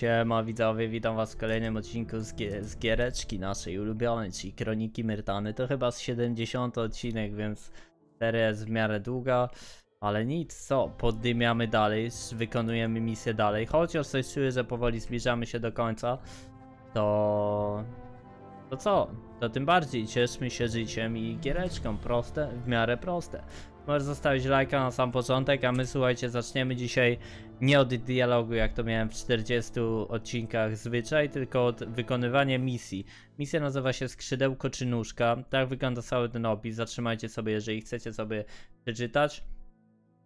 Siema widzowie, witam was w kolejnym odcinku z, gie- z giereczki naszej ulubionej, czyli Kroniki Myrtany. To chyba z 70 odcinek, więc seria jest w miarę długa. Ale nic, co, poddymiamy dalej, wykonujemy misję dalej. Chociaż coś czuję, że powoli zbliżamy się do końca, to... To co? To tym bardziej cieszmy się życiem i giereczką. Proste, w miarę proste. Możesz zostawić lajka na sam początek, a my słuchajcie, zaczniemy dzisiaj nie od dialogu, jak to miałem w 40 odcinkach zwyczaj, tylko od wykonywania misji. Misja nazywa się Skrzydełko czy Nóżka. Tak wygląda cały ten opis. Zatrzymajcie sobie, jeżeli chcecie sobie przeczytać.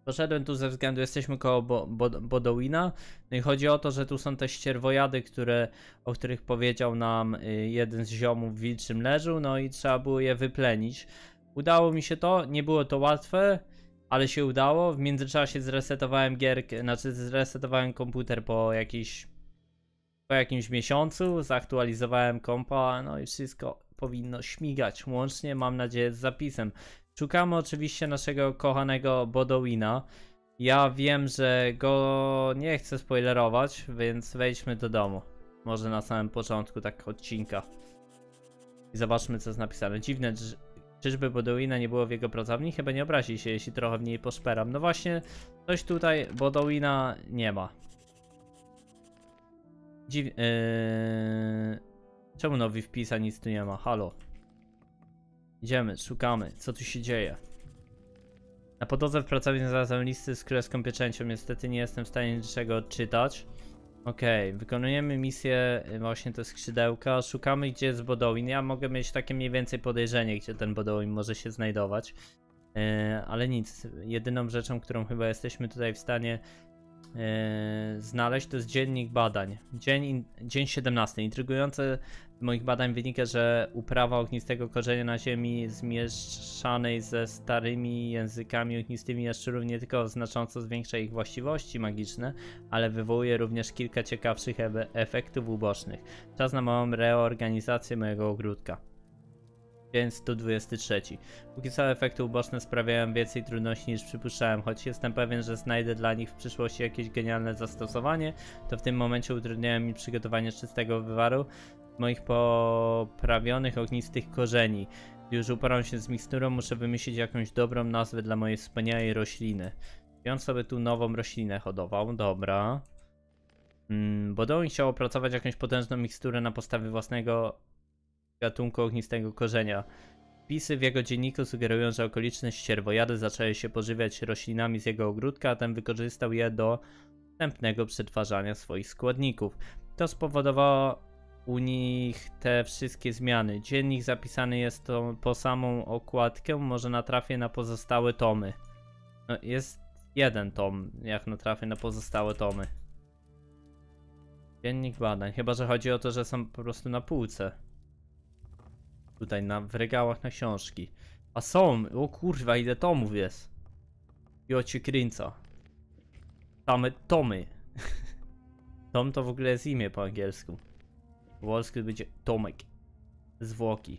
Poszedłem tu ze względu, jesteśmy koło Bo Bo Bodowina. No i chodzi o to, że tu są te ścierwojady, które, o których powiedział nam y, jeden z ziomów w Wilczym Leżu, no i trzeba było je wyplenić. Udało mi się to, nie było to łatwe, ale się udało. W międzyczasie zresetowałem gierkę, znaczy zresetowałem komputer po jakiś po jakimś miesiącu, zaktualizowałem kompa, no i wszystko powinno śmigać, łącznie mam nadzieję z zapisem. Szukamy oczywiście naszego kochanego Bodowina. Ja wiem, że go nie chcę spoilerować, więc wejdźmy do domu. Może na samym początku tak odcinka. I zobaczmy co jest napisane. Dziwne, czyżby Bodowina nie było w jego pracowni? Chyba nie obrazi się, jeśli trochę w niej poszperam. No właśnie, coś tutaj Bodowina nie ma. Dziw... Yy... Czemu nowy wpis, a nic tu nie ma? Halo. Idziemy, szukamy. Co tu się dzieje? Na podłodze w pracowni znalazłem listy z królewską pieczęcią. Niestety nie jestem w stanie niczego odczytać. Okej, wykonujemy misję y, właśnie te skrzydełka. Szukamy gdzie jest Bodowin. Ja mogę mieć takie mniej więcej podejrzenie, gdzie ten Bodowin może się znajdować. Yy, ale nic. Jedyną rzeczą, którą chyba jesteśmy tutaj w stanie znaleźć, to jest dziennik badań. Dzień, dzień 17. Intrygujące z moich badań wynika, że uprawa ognistego korzenia na ziemi zmieszanej ze starymi językami ognistymi jaszczurów nie tylko znacząco zwiększa ich właściwości magiczne, ale wywołuje również kilka ciekawszych e efektów ubocznych. Czas na małą reorganizację mojego ogródka. Dzień 123. Póki co efekty uboczne sprawiają więcej trudności niż przypuszczałem, choć jestem pewien, że znajdę dla nich w przyszłości jakieś genialne zastosowanie, to w tym momencie utrudniają mi przygotowanie czystego wywaru z moich poprawionych ognistych korzeni. Już uporam się z miksturą, muszę wymyślić jakąś dobrą nazwę dla mojej wspaniałej rośliny. On sobie tu nową roślinę hodował, dobra. Mm, Bodowin chciał opracować jakąś potężną miksturę na podstawie własnego gatunku ognistego korzenia. Wpisy w jego dzienniku sugerują, że okoliczne ścierwojady zaczęły się pożywiać roślinami z jego ogródka, a ten wykorzystał je do wstępnego przetwarzania swoich składników. To spowodowało u nich te wszystkie zmiany. Dziennik zapisany jest to po samą okładkę, może natrafię na pozostałe tomy. No, jest jeden tom, jak natrafię na pozostałe tomy. Dziennik badań, chyba że chodzi o to, że są po prostu na półce. Tutaj na, w regałach na książki. A są! O kurwa, ile tomów jest. Jocie kręca. Same tomy. Tom to w ogóle jest imię po angielsku. Po polsku będzie Tomek. Zwłoki.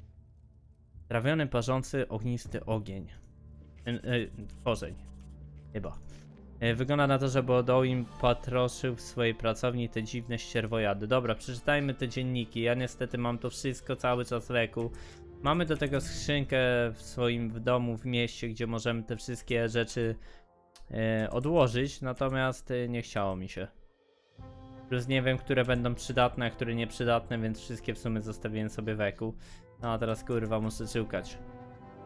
Trawiony, parzący, ognisty ogień. E, e, korzeń. Chyba. E, Wygląda na to, że Bodowin patroszył w swojej pracowni te dziwne ścierwojady. Dobra, przeczytajmy te dzienniki. Ja niestety mam to wszystko cały czas w leku. Mamy do tego skrzynkę w swoim w domu, w mieście, gdzie możemy te wszystkie rzeczy e, odłożyć, natomiast e, nie chciało mi się. Plus nie wiem, które będą przydatne, a które nieprzydatne, więc wszystkie w sumie zostawiłem sobie w eku. No a teraz kurwa muszę szukać.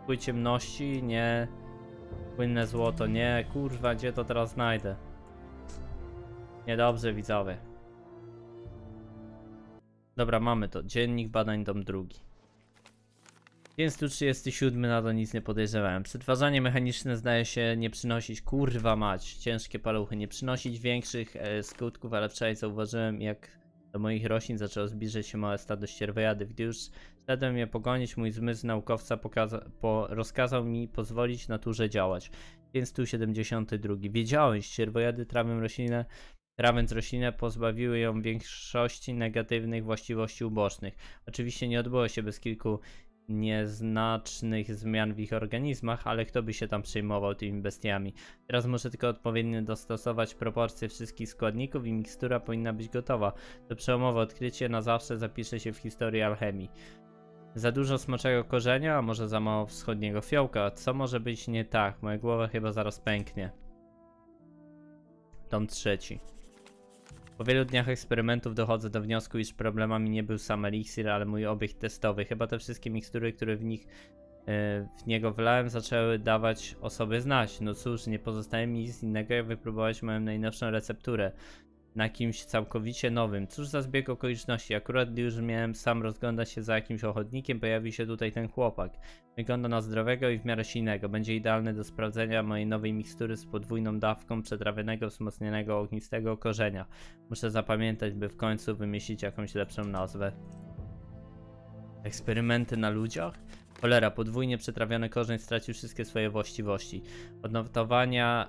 Pły ciemności, nie. Płynne złoto, nie. Kurwa, gdzie to teraz znajdę? Niedobrze, widzowie. Dobra, mamy to. Dziennik badań dom drugi. Dzień 137 na to nic nie podejrzewałem. Przetwarzanie mechaniczne zdaje się nie przynosić, kurwa mać, ciężkie paluchy, nie przynosić większych e, skutków, ale wczoraj zauważyłem jak do moich roślin zaczęło zbliżać się małe stado ścierwojady. Gdy już szedłem je pogonić, mój zmysł naukowca pokaza- po rozkazał mi pozwolić naturze działać. Dzień 172. Wiedziałem, ścierwojady trawią roślinę, trawiąc roślinę pozbawiły ją większości negatywnych właściwości ubocznych. Oczywiście nie odbyło się bez kilku nieznacznych zmian w ich organizmach, ale kto by się tam przejmował tymi bestiami. Teraz muszę tylko odpowiednio dostosować proporcje wszystkich składników i mikstura powinna być gotowa. To przełomowe odkrycie na zawsze zapisze się w historii alchemii. Za dużo smoczego korzenia, a może za mało wschodniego fiołka. Co może być nie tak? Moja głowa chyba zaraz pęknie. Tom trzeci. Po wielu dniach eksperymentów dochodzę do wniosku, iż problemami nie był sam eliksir, ale mój obieg testowy. Chyba te wszystkie mikstury, które w nich e, w niego wlałem, zaczęły dawać o sobie znać. No cóż, nie pozostaje mi nic innego, jak wypróbować moją najnowszą recepturę na kimś całkowicie nowym. Cóż za zbieg okoliczności. Akurat gdy już miałem sam rozglądać się za jakimś ochotnikiem, pojawił się tutaj ten chłopak. Wygląda na zdrowego i w miarę silnego. Będzie idealny do sprawdzenia mojej nowej mikstury z podwójną dawką przetrawionego, wzmocnionego ognistego korzenia. Muszę zapamiętać, by w końcu wymyślić jakąś lepszą nazwę. Eksperymenty na ludziach? Cholera, podwójnie przetrawiony korzeń stracił wszystkie swoje właściwości. Odnotowania,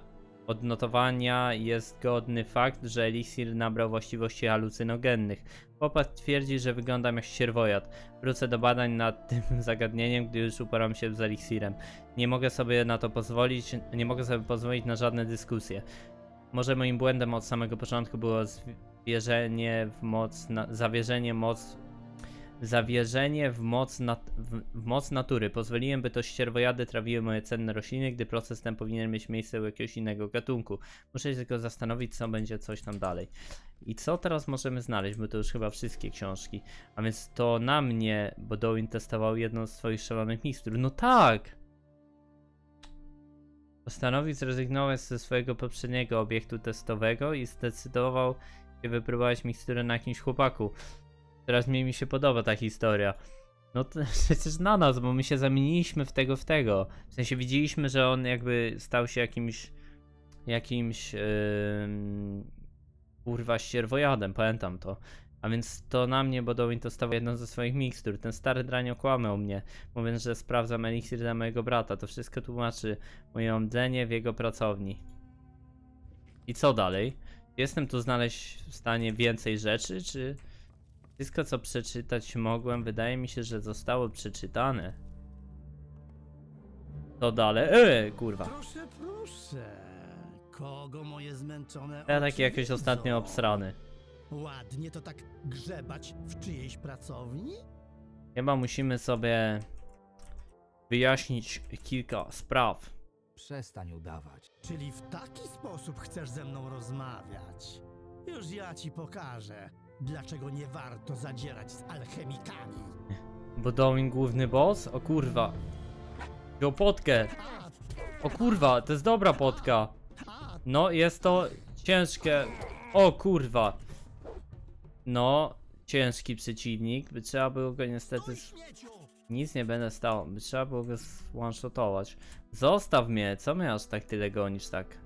odnotowania jest godny fakt, że eliksir nabrał właściwości halucynogennych. Chłopak twierdzi, że wyglądam jak sierwojad. Wrócę do badań nad tym zagadnieniem, gdy już uporam się z eliksirem. Nie mogę sobie na to pozwolić, nie mogę sobie pozwolić na żadne dyskusje. Może moim błędem od samego początku było zwierzenie w moc, na, zawierzenie moc zawierzenie w moc, nat- w, moc natury. Pozwoliłem, by to ścierwojady trawiły moje cenne rośliny, gdy proces ten powinien mieć miejsce u jakiegoś innego gatunku. Muszę się tylko zastanowić, co będzie coś tam dalej. I co teraz możemy znaleźć, bo to już chyba wszystkie książki. A więc to na mnie, bo Dowin testował jedną z swoich szalonych mikstur. No tak! Postanowił zrezygnować ze swojego poprzedniego obiektu testowego i zdecydował się wypróbować miksturę na jakimś chłopaku. Teraz mi mi się podoba ta historia. No to przecież na nas, bo my się zamieniliśmy w tego w tego. W sensie widzieliśmy, że on jakby stał się jakimś jakimś yy, kurwa ścierwojadem, pamiętam to. A więc to na mnie, bo Dowin testował jedną ze swoich mikstur. Ten stary drań okłamał mnie, mówiąc, że sprawdzam eliksir dla mojego brata. To wszystko tłumaczy moje omdlenie w jego pracowni. I co dalej? Jestem tu znaleźć w stanie więcej rzeczy, czy... Wszystko, co przeczytać mogłem, wydaje mi się, że zostało przeczytane. To dalej. Eee, kurwa. Proszę, proszę. Kogo moje zmęczone Ja oczy taki jakoś widzą? ostatnio obsrany. Ładnie to tak grzebać w czyjejś pracowni? Chyba musimy sobie wyjaśnić kilka spraw. Przestań udawać. Czyli w taki sposób chcesz ze mną rozmawiać? Już ja ci pokażę, dlaczego nie warto zadzierać z alchemikami. Bo Dowin główny boss? O kurwa. Wziął potkę. O kurwa, to jest dobra potka. No, jest to ciężkie. O kurwa. No, ciężki przeciwnik. By trzeba było go niestety. Nic nie będę stało. By trzeba było go one-shotować. Zostaw mnie. Co mnie aż tak tyle gonisz tak?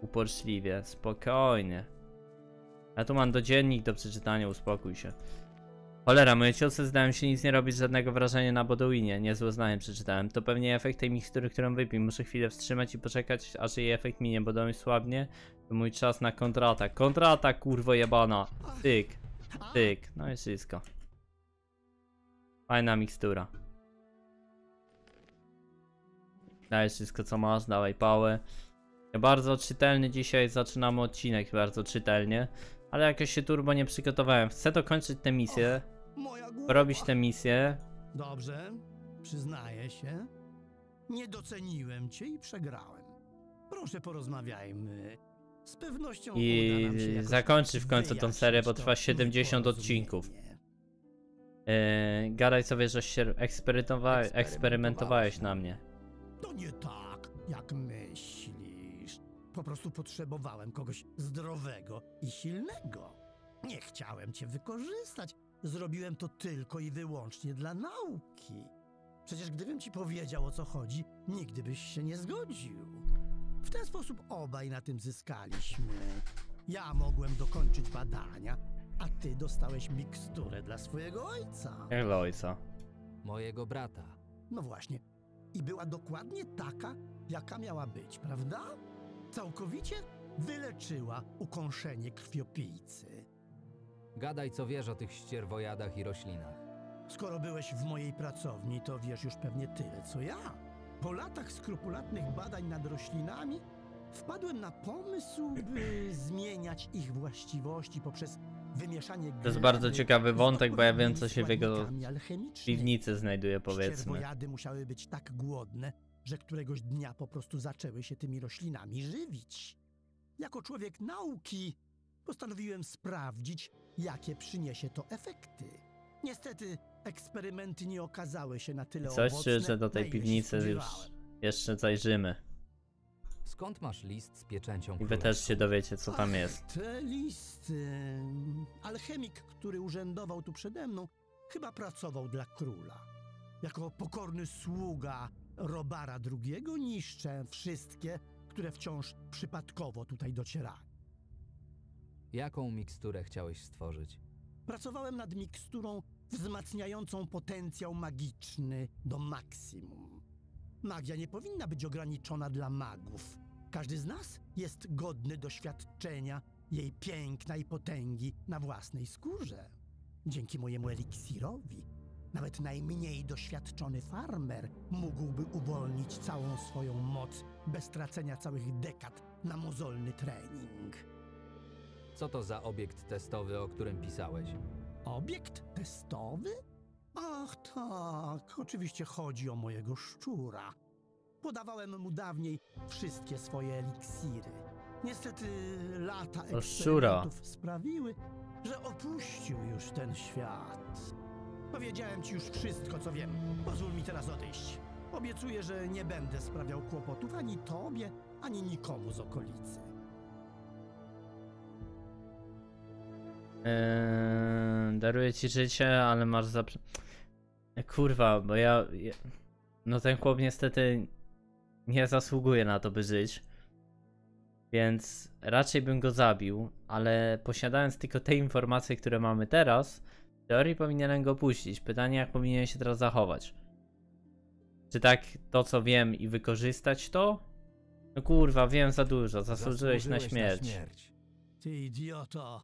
Uporczliwie. Spokojnie. Ja tu mam do dziennik do przeczytania. Uspokój się. Cholera, moje ciosy zdają się nic nie robić żadnego wrażenia na Bodowinie. Niezłe zdanie przeczytałem. To pewnie efekt tej mikstury, którą wypiję. Muszę chwilę wstrzymać i poczekać, aż jej efekt minie. Bodowin słabnie. To mój czas na kontratak. Kontratak, kurwo jebana. Tyk, tyk. No i wszystko. Fajna mikstura. Dajesz wszystko co masz, dawaj pałę. Bardzo czytelny dzisiaj zaczynamy odcinek, bardzo czytelnie. Ale jakoś się turbo nie przygotowałem. Chcę dokończyć tę misję, robić tę misję. Dobrze, przyznaję się. Nie doceniłem cię i przegrałem. Proszę porozmawiajmy. Z pewnością I uda nam się jakoś zakończy w końcu tą serię, bo trwa 70 nieporozumienie. odcinków. Yy, gadaj sobie, że się eksperymentowa- eksperymentowałeś na mnie. To nie tak, jak myślisz. Po prostu potrzebowałem kogoś zdrowego i silnego. Nie chciałem cię wykorzystać. Zrobiłem to tylko i wyłącznie dla nauki. Przecież gdybym ci powiedział o co chodzi, nigdy byś się nie zgodził. W ten sposób obaj na tym zyskaliśmy. Ja mogłem dokończyć badania, a ty dostałeś miksturę dla swojego ojca. Dla ojca. Mojego brata. No właśnie. I była dokładnie taka, jaka miała być, prawda? Całkowicie wyleczyła ukąszenie krwiopijcy. Gadaj co wiesz o tych ścierwojadach i roślinach. Skoro byłeś w mojej pracowni, to wiesz już pewnie tyle, co ja. Po latach skrupulatnych badań nad roślinami wpadłem na pomysł, by zmieniać ich właściwości poprzez wymieszanie To jest bardzo ciekawy wątek, bo ja wiem, co się w jego piwnicy znajduje, powiedzmy. Ścierwojady musiały być tak głodne, że któregoś dnia po prostu zaczęły się tymi roślinami żywić. Jako człowiek nauki postanowiłem sprawdzić, jakie przyniesie to efekty. Niestety eksperymenty nie okazały się na tyle Coś owocne, że do tej piwnicy już jeszcze zajrzymy. Skąd masz list z pieczęcią I wy też się dowiecie, co tam Ach, jest. Te listy. Alchemik, który urzędował tu przede mną, chyba pracował dla króla. Jako pokorny sługa Robara II niszczę wszystkie, które wciąż przypadkowo tutaj docierały. Jaką miksturę chciałeś stworzyć? Pracowałem nad miksturą wzmacniającą potencjał magiczny do maksimum. Magia nie powinna być ograniczona dla magów. Każdy z nas jest godny doświadczenia jej piękna i potęgi na własnej skórze. Dzięki mojemu eliksirowi, nawet najmniej doświadczony farmer mógłby uwolnić całą swoją moc bez tracenia całych dekad na mozolny trening. Co to za obiekt testowy, o którym pisałeś? Obiekt testowy? Ach tak, oczywiście chodzi o mojego szczura. Podawałem mu dawniej wszystkie swoje eliksiry. Niestety lata eksperymentów sprawiły, że opuścił już ten świat. Powiedziałem ci już wszystko, co wiem. Pozwól mi teraz odejść. Obiecuję, że nie będę sprawiał kłopotów ani tobie, ani nikomu z okolicy. Eee, daruję ci życie, ale masz za... Kurwa, bo ja, ja... No ten chłop niestety nie zasługuje na to, by żyć. Więc raczej bym go zabił, ale posiadając tylko te informacje, które mamy teraz, w teorii powinienem go puścić. Pytanie, jak powinien się teraz zachować. Czy tak to, co wiem i wykorzystać to? No kurwa, wiem za dużo, zasłużyłeś na śmierć. Ty idioto!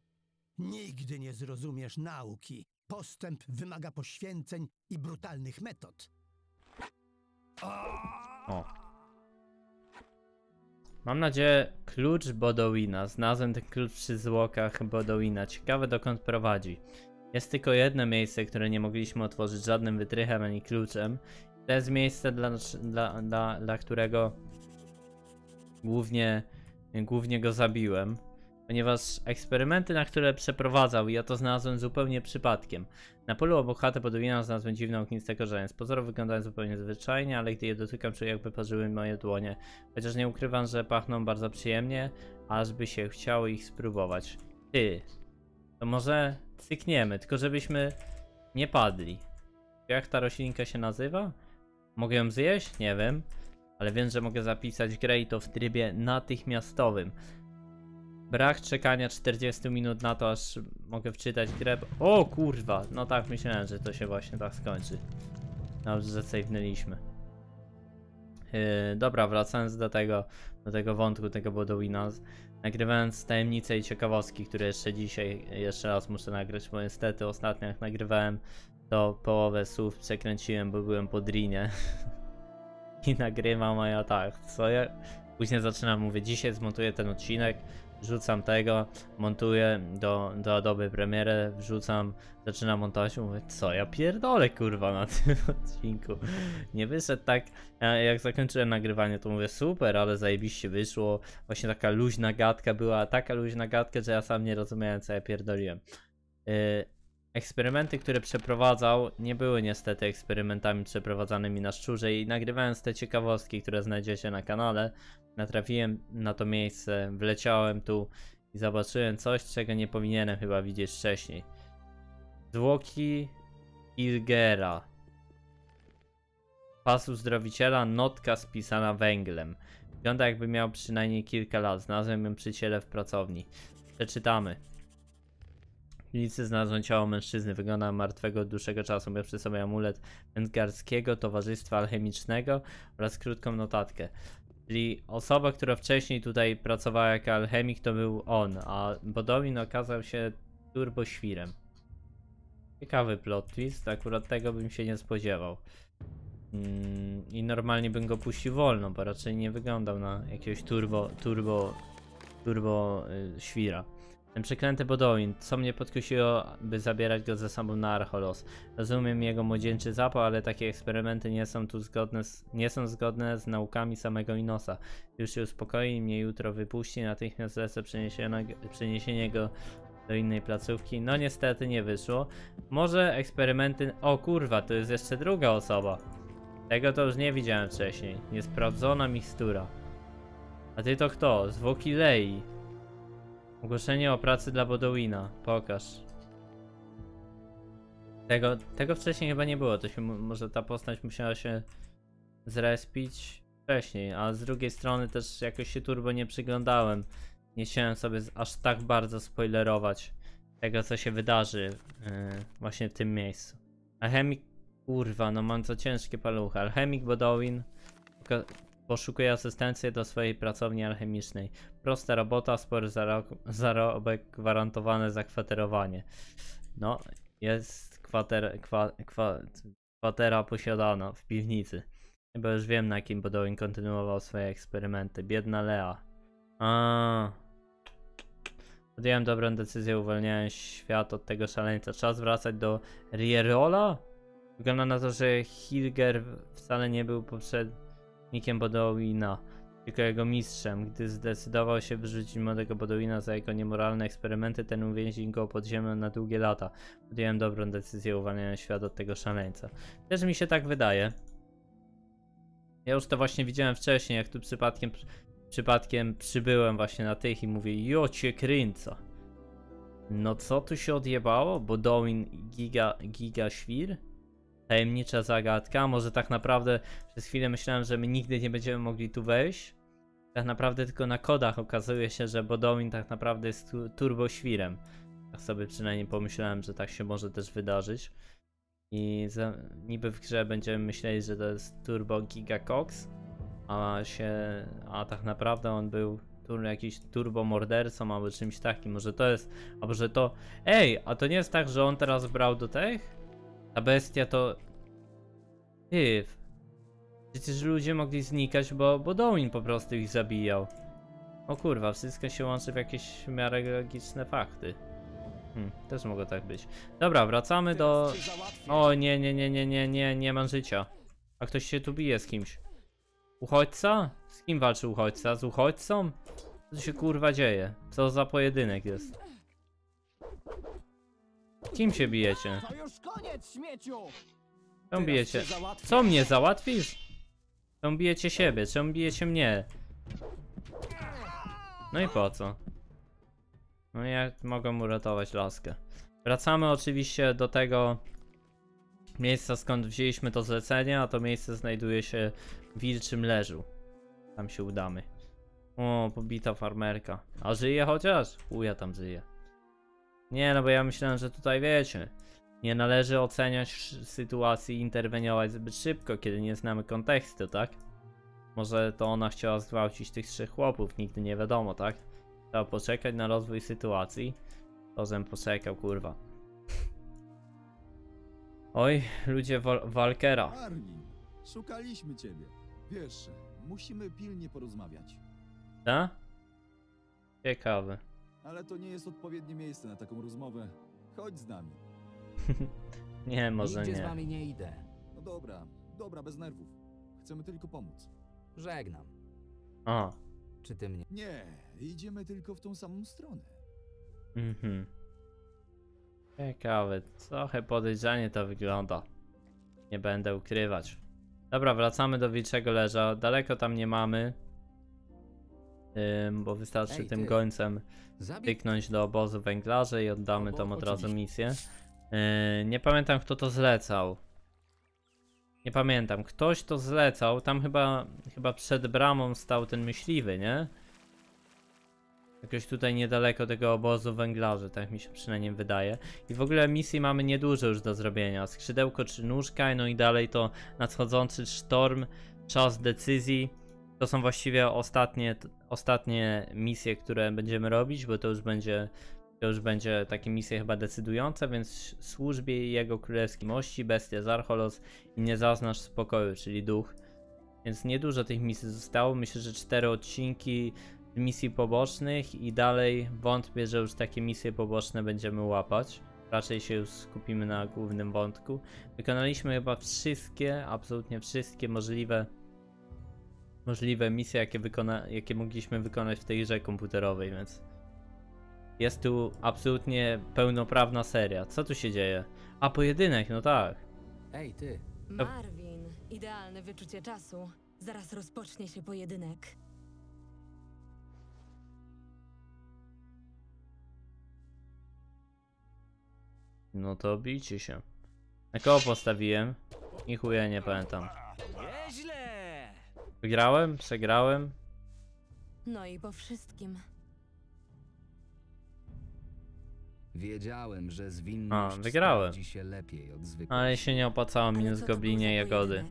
Nigdy nie zrozumiesz nauki. Postęp wymaga poświęceń i brutalnych metod. O. Mam nadzieję, klucz Bodowina. Znalazłem ten klucz przy zwłokach Bodowina. Ciekawe dokąd prowadzi. Jest tylko jedno miejsce, które nie mogliśmy otworzyć żadnym wytrychem ani kluczem. To jest miejsce, dla, dla, dla, dla którego głównie, głównie go zabiłem. Ponieważ eksperymenty, na które przeprowadzał, ja to znalazłem zupełnie przypadkiem. Na polu obok chaty Bodowina znalazłem dziwne ogniste korzenie. Z pozoru wyglądają zupełnie zwyczajnie, ale gdy je dotykam, czuję jakby parzyły moje dłonie. Chociaż nie ukrywam, że pachną bardzo przyjemnie, aż by się chciało ich spróbować. Ty, to może cykniemy, tylko żebyśmy nie padli. Jak ta roślinka się nazywa? Mogę ją zjeść? Nie wiem. Ale wiem, że mogę zapisać grę i to w trybie natychmiastowym. Brak czekania 40 minut na to, aż mogę wczytać grę. O kurwa, no tak myślałem, że to się właśnie tak skończy. Dobrze, że save'nęliśmy. Yy, dobra, wracając do tego, do tego wątku, tego Bodowina. Nagrywając tajemnice i ciekawostki, które jeszcze dzisiaj, jeszcze raz muszę nagrać, bo niestety ostatnio jak nagrywałem, to połowę słów przekręciłem, bo byłem po drinie. I nagrywam, a ja tak, co ja... Później zaczynam, mówię, dzisiaj zmontuję ten odcinek, wrzucam tego, montuję do, do Adobe Premiere, wrzucam, zaczynam montować, mówię, co ja pierdolę kurwa na tym odcinku. Nie wyszedł tak, jak zakończyłem nagrywanie, to mówię, super, ale zajebiście wyszło, właśnie taka luźna gadka była, taka luźna gadka, że ja sam nie rozumiałem, co ja pierdoliłem. Yy, Eksperymenty, które przeprowadzał, nie były niestety eksperymentami przeprowadzanymi na szczurze i nagrywając te ciekawostki, które znajdziecie na kanale, natrafiłem na to miejsce, wleciałem tu i zobaczyłem coś, czego nie powinienem chyba widzieć wcześniej. Zwłoki Ilgera. Pas uzdrowiciela, notka spisana węglem. Wygląda jakby miał przynajmniej kilka lat. Znalazłem ją przy ciele w pracowni. Przeczytamy. Piwnicy znalazłem ciało mężczyzny. Wygląda martwego od dłuższego czasu. Miał przy sobie amulet wędkarskiego towarzystwa alchemicznego oraz krótką notatkę. Czyli osoba, która wcześniej tutaj pracowała jako alchemik, to był on, a Bodowin okazał się turboświrem. Ciekawy plot twist, akurat tego bym się nie spodziewał. Mm, I normalnie bym go puścił wolno, bo raczej nie wyglądał na jakiegoś turbo, turbo, turbo y, świra. Ten przeklęty Bodowin, co mnie podkusiło, by zabierać go ze sobą na Archolos. Rozumiem jego młodzieńczy zapał, ale takie eksperymenty nie są tu zgodne z, nie są zgodne z naukami samego Inosa. Już się uspokoi i mnie jutro wypuści, natychmiast zlecę przeniesienie, go do innej placówki. No niestety nie wyszło. Może eksperymenty... O kurwa, to jest jeszcze druga osoba. Tego to już nie widziałem wcześniej. Niesprawdzona mikstura. A ty to kto? Zwłoki Lei. Ogłoszenie o pracy dla Bodowina. Pokaż. Tego, tego wcześniej chyba nie było. To się może ta postać musiała się zrespić wcześniej, a z drugiej strony też jakoś się turbo nie przyglądałem. Nie chciałem sobie aż tak bardzo spoilerować tego, co się wydarzy yy, właśnie w tym miejscu. Alchemik, kurwa, no mam co ciężkie paluchy. Alchemik Bodowin poszukuje asystencji do swojej pracowni alchemicznej. Prosta robota, spory zarobek, gwarantowane zakwaterowanie. No, jest kwater, kwa, kwa, kwatera posiadana w piwnicy. Chyba już wiem, na kim Bodowin kontynuował swoje eksperymenty. Biedna Lea. A. Podjąłem dobrą decyzję, uwalniając świat od tego szaleńca. Czas wracać do Rierola? Wygląda na to, że Hilger wcale nie był poprzednikiem Bodowina, tylko jego mistrzem. Gdy zdecydował się wyrzucić młodego Bodowina za jego niemoralne eksperymenty, ten uwięził go pod ziemią na długie lata. Podjąłem dobrą decyzję, uwalniając świat od tego szaleńca. Też mi się tak wydaje. Ja już to właśnie widziałem wcześniej, jak tu przypadkiem, przypadkiem przybyłem właśnie na tych i mówię, jo cię kręca. No co tu się odjebało? Bo Dowin giga, giga świr? Tajemnicza zagadka. Może tak naprawdę przez chwilę myślałem, że my nigdy nie będziemy mogli tu wejść. Tak naprawdę tylko na kodach okazuje się, że Bodowin tak naprawdę jest tu, turbo świrem. Tak sobie przynajmniej pomyślałem, że tak się może też wydarzyć. I za, niby w grze będziemy myśleli, że to jest Turbo Giga Cox, a się, a tak naprawdę on był tur, jakiś turbo mordercą albo czymś takim. Może to jest, albo że to. Ej, a to nie jest tak, że on teraz brał do tych? Ta bestia to. Ty. Przecież ludzie mogli znikać, bo, bo Dowin po prostu ich zabijał. O kurwa, wszystko się łączy w jakieś w miarę logiczne fakty. Hmm, też mogło tak być. Dobra, wracamy do. O nie, nie, nie, nie, nie, nie, nie mam życia. A ktoś się tu bije z kimś. Uchodźca? Z kim walczy uchodźca? Z uchodźcą? Co się kurwa dzieje? Co za pojedynek jest? Kim się bijecie? To już koniec, śmieciu! Czemu bijecie? Co mnie załatwisz? Czemu bijecie siebie? Czemu bijecie mnie? No i po co? No ja mogę uratować laskę. Wracamy oczywiście do tego miejsca skąd wzięliśmy to zlecenie, a to miejsce znajduje się w Wilczym Leżu. Tam się udamy. O, pobita farmerka. A żyje chociaż? Chuja tam żyje. Nie, no bo ja myślałem, że tutaj wiecie. Nie należy oceniać sytuacji i interweniować zbyt szybko, kiedy nie znamy kontekstu, tak? Może to ona chciała zgwałcić tych trzech chłopów, nigdy nie wiadomo, tak? Trzeba poczekać na rozwój sytuacji. To żem poczekał, kurwa. Oj, ludzie Wal Walkera. Armin, szukaliśmy ciebie. Wiesz, musimy pilnie porozmawiać. Ta? Ciekawy. Ale to nie jest odpowiednie miejsce na taką rozmowę. Chodź z nami. Nie, może Nigdzie z nie. wami nie idę. No dobra, dobra, bez nerwów. Chcemy tylko pomóc. Żegnam. A, Czy ty mnie... Nie, idziemy tylko w tą samą stronę. mhm. Ciekawe, trochę podejrzanie to wygląda. Nie będę ukrywać. Dobra, wracamy do Wilczego Leża. Daleko tam nie mamy. Bo wystarczy Ej, tym ty. gońcem tyknąć do obozu węglarzy i oddamy tam od razu misję. Yy, nie pamiętam kto to zlecał. Nie pamiętam. Ktoś to zlecał. Tam chyba, chyba przed bramą stał ten myśliwy, nie? Jakoś tutaj niedaleko tego obozu węglarzy, tak mi się przynajmniej wydaje. I w ogóle misji mamy niedużo już do zrobienia. Skrzydełko czy nóżka, no i dalej to nadchodzący sztorm, czas decyzji. To są właściwie ostatnie, ostatnie misje, które będziemy robić, bo to już będzie To już będzie takie misje chyba decydujące, więc służbie jego królewskiej mości, bestia Zarcholos i nie zaznasz spokoju, czyli duch. Więc niedużo tych misji zostało. Myślę, że cztery odcinki misji pobocznych i dalej wątpię, że już takie misje poboczne będziemy łapać. Raczej się już skupimy na głównym wątku. Wykonaliśmy chyba wszystkie, absolutnie wszystkie możliwe możliwe misje, jakie, wykona jakie mogliśmy wykonać w tej grze komputerowej, więc jest tu absolutnie pełnoprawna seria. Co tu się dzieje? A, pojedynek, no tak. Ej, ty. Marvin, idealne wyczucie czasu. Zaraz rozpocznie się pojedynek. No to bijcie się. Na koło postawiłem? I chuja nie pamiętam. Wygrałem? Przegrałem? No i po wszystkim. Wiedziałem, że zwinność A, wygrałem. się lepiej od zwykłości. Ale się nie opłacało minus goblinie jagody.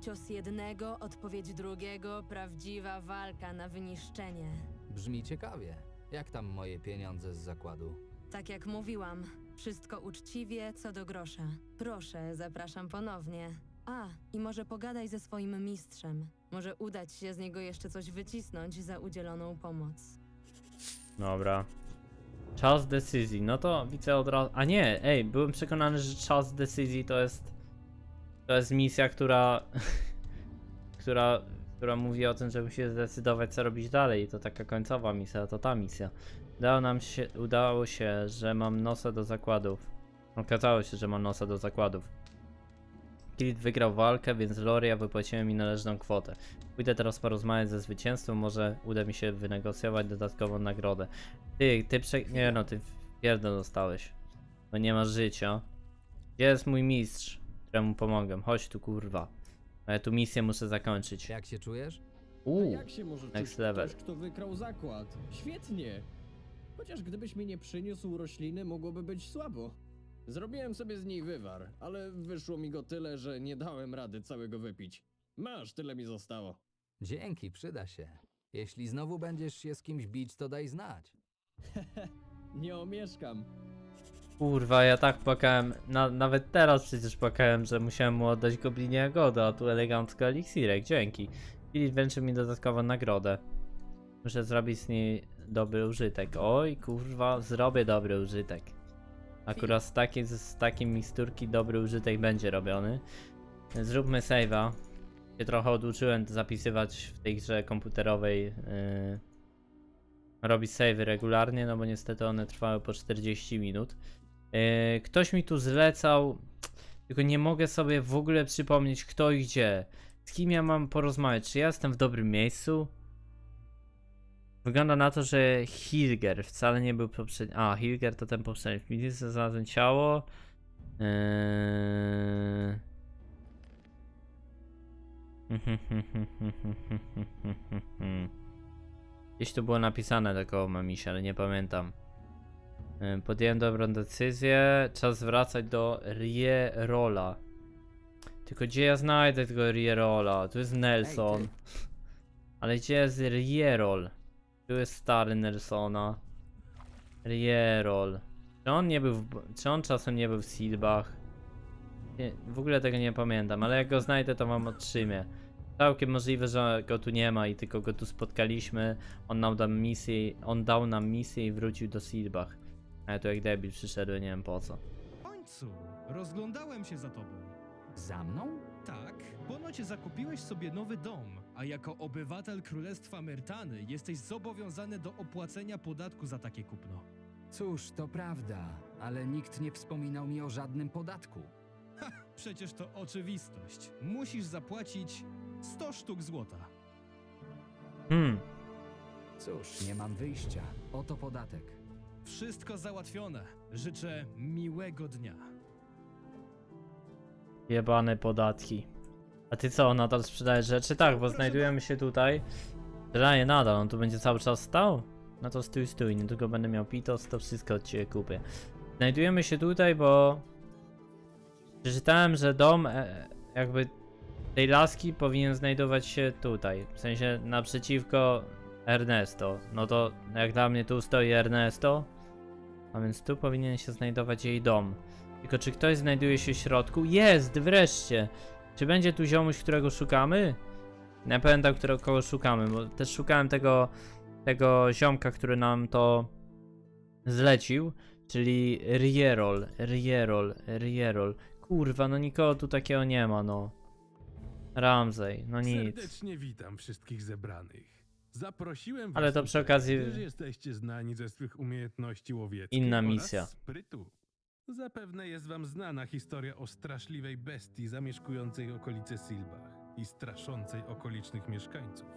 Cios jednego, odpowiedź drugiego, prawdziwa walka na wyniszczenie. Brzmi ciekawie. Jak tam moje pieniądze z zakładu? Tak jak mówiłam, wszystko uczciwie, co do grosza. Proszę, zapraszam ponownie. A, i może pogadaj ze swoim mistrzem. Może udać się z niego jeszcze coś wycisnąć za udzieloną pomoc. Dobra. Czas decyzji. No to widzę od razu. A nie, ej, byłem przekonany, że czas decyzji to jest. To jest misja, która. która. która mówi o tym, żeby się zdecydować, co robić dalej. To taka końcowa misja, to ta misja. Udało nam się, udało się, że mam nosa do zakładów. Okazało się, że mam nosa do zakładów. Kilit wygrał walkę, więc Loria wypłaciła mi należną kwotę. Pójdę teraz porozmawiać ze zwycięzcą, może uda mi się wynegocjować dodatkową nagrodę. Ty, ty prze... Nie no, ty pierdol dostałeś. Bo nie masz życia. Gdzie jest mój mistrz, któremu pomogę? Chodź tu, kurwa. A ja tu misję muszę zakończyć. Jak się czujesz? Uuu, Jak się może next czuć level. ktoś, kto wykrał zakład? Świetnie! Chociaż gdybyś mi nie przyniósł rośliny, mogłoby być słabo. Zrobiłem sobie z niej wywar, ale wyszło mi go tyle, że nie dałem rady całego wypić. Masz, tyle mi zostało. Dzięki, przyda się. Jeśli znowu będziesz się z kimś bić, to daj znać. Nie omieszkam. kurwa, ja tak płakałem. Na, nawet teraz przecież płakałem, że musiałem mu oddać goblinie jagodę, a tu elegancko eliksirek, dzięki. Kilit wręczył mi dodatkową nagrodę. Muszę zrobić z niej dobry użytek. Oj, kurwa, zrobię dobry użytek. Akurat z, z takiej misturki dobry użytek będzie robiony. Zróbmy save'a. Się trochę oduczyłem zapisywać w tej grze komputerowej. Yy, robić savey regularnie, no bo niestety one trwały po 40 minut. Yy, ktoś mi tu zlecał, tylko nie mogę sobie w ogóle przypomnieć kto i gdzie. Z kim ja mam porozmawiać? Czy ja jestem w dobrym miejscu? Wygląda na to, że Hilger wcale nie był poprzedni. A, Hilger to ten poprzedni. W piwnicy znalazłem ciało. Yy... Gdzieś tu było napisane takowo mamisia, ale nie pamiętam. Yy, Podjąłem dobrą decyzję. Czas wracać do Rierola. Tylko gdzie ja znajdę tego Rierola? Tu jest Nelson. Ale gdzie jest Rierol? Tu jest stary Nelsona. Rierol. Czy on nie był w... Czy on czasem nie był w Silbach? Nie, w ogóle tego nie pamiętam, ale jak go znajdę to wam otrzymię. Całkiem możliwe, że go tu nie ma i tylko go tu spotkaliśmy. On nam dał misję, on dał nam misję i wrócił do Silbach. A ja tu jak debil przyszedłem, nie wiem po co. W końcu! Rozglądałem się za tobą. Za mną? Tak, ponoć zakupiłeś sobie nowy dom, a jako obywatel Królestwa Myrtany jesteś zobowiązany do opłacenia podatku za takie kupno. Cóż, to prawda, ale nikt nie wspominał mi o żadnym podatku. Przecież to oczywistość. Musisz zapłacić 100 sztuk złota. Hmm, Cóż, nie mam wyjścia. Oto podatek. Wszystko załatwione. Życzę miłego dnia. jebane podatki. A ty co, nadal sprzedajesz rzeczy? Tak, bo znajdujemy się tutaj. Sprzedaję nadal, on tu będzie cały czas stał? No to stój, stój, niedługo będę miał pitos, to wszystko od ciebie kupię. Znajdujemy się tutaj, bo przeczytałem, że dom e, jakby tej laski powinien znajdować się tutaj, w sensie naprzeciwko Ernesto. No to jak dla mnie tu stoi Ernesto, A więc tu powinien się znajdować jej dom. Tylko czy ktoś znajduje się w środku? Jest! Wreszcie! Czy będzie tu ziomuś, którego szukamy? Nie pamiętam, którego kogo szukamy, bo też szukałem tego, tego ziomka, który nam to zlecił, czyli Rierol, Rierol, Rierol. Kurwa, no nikogo tu takiego nie ma, no. Ramsey, no nic. Serdecznie witam wszystkich zebranych. Zaprosiłem was Ale to przy okazji- jesteście znani ze swych umiejętności łowieckich Inna misja. sprytu. Zapewne jest wam znana historia o straszliwej bestii zamieszkującej okolice Silbach i straszącej okolicznych mieszkańców.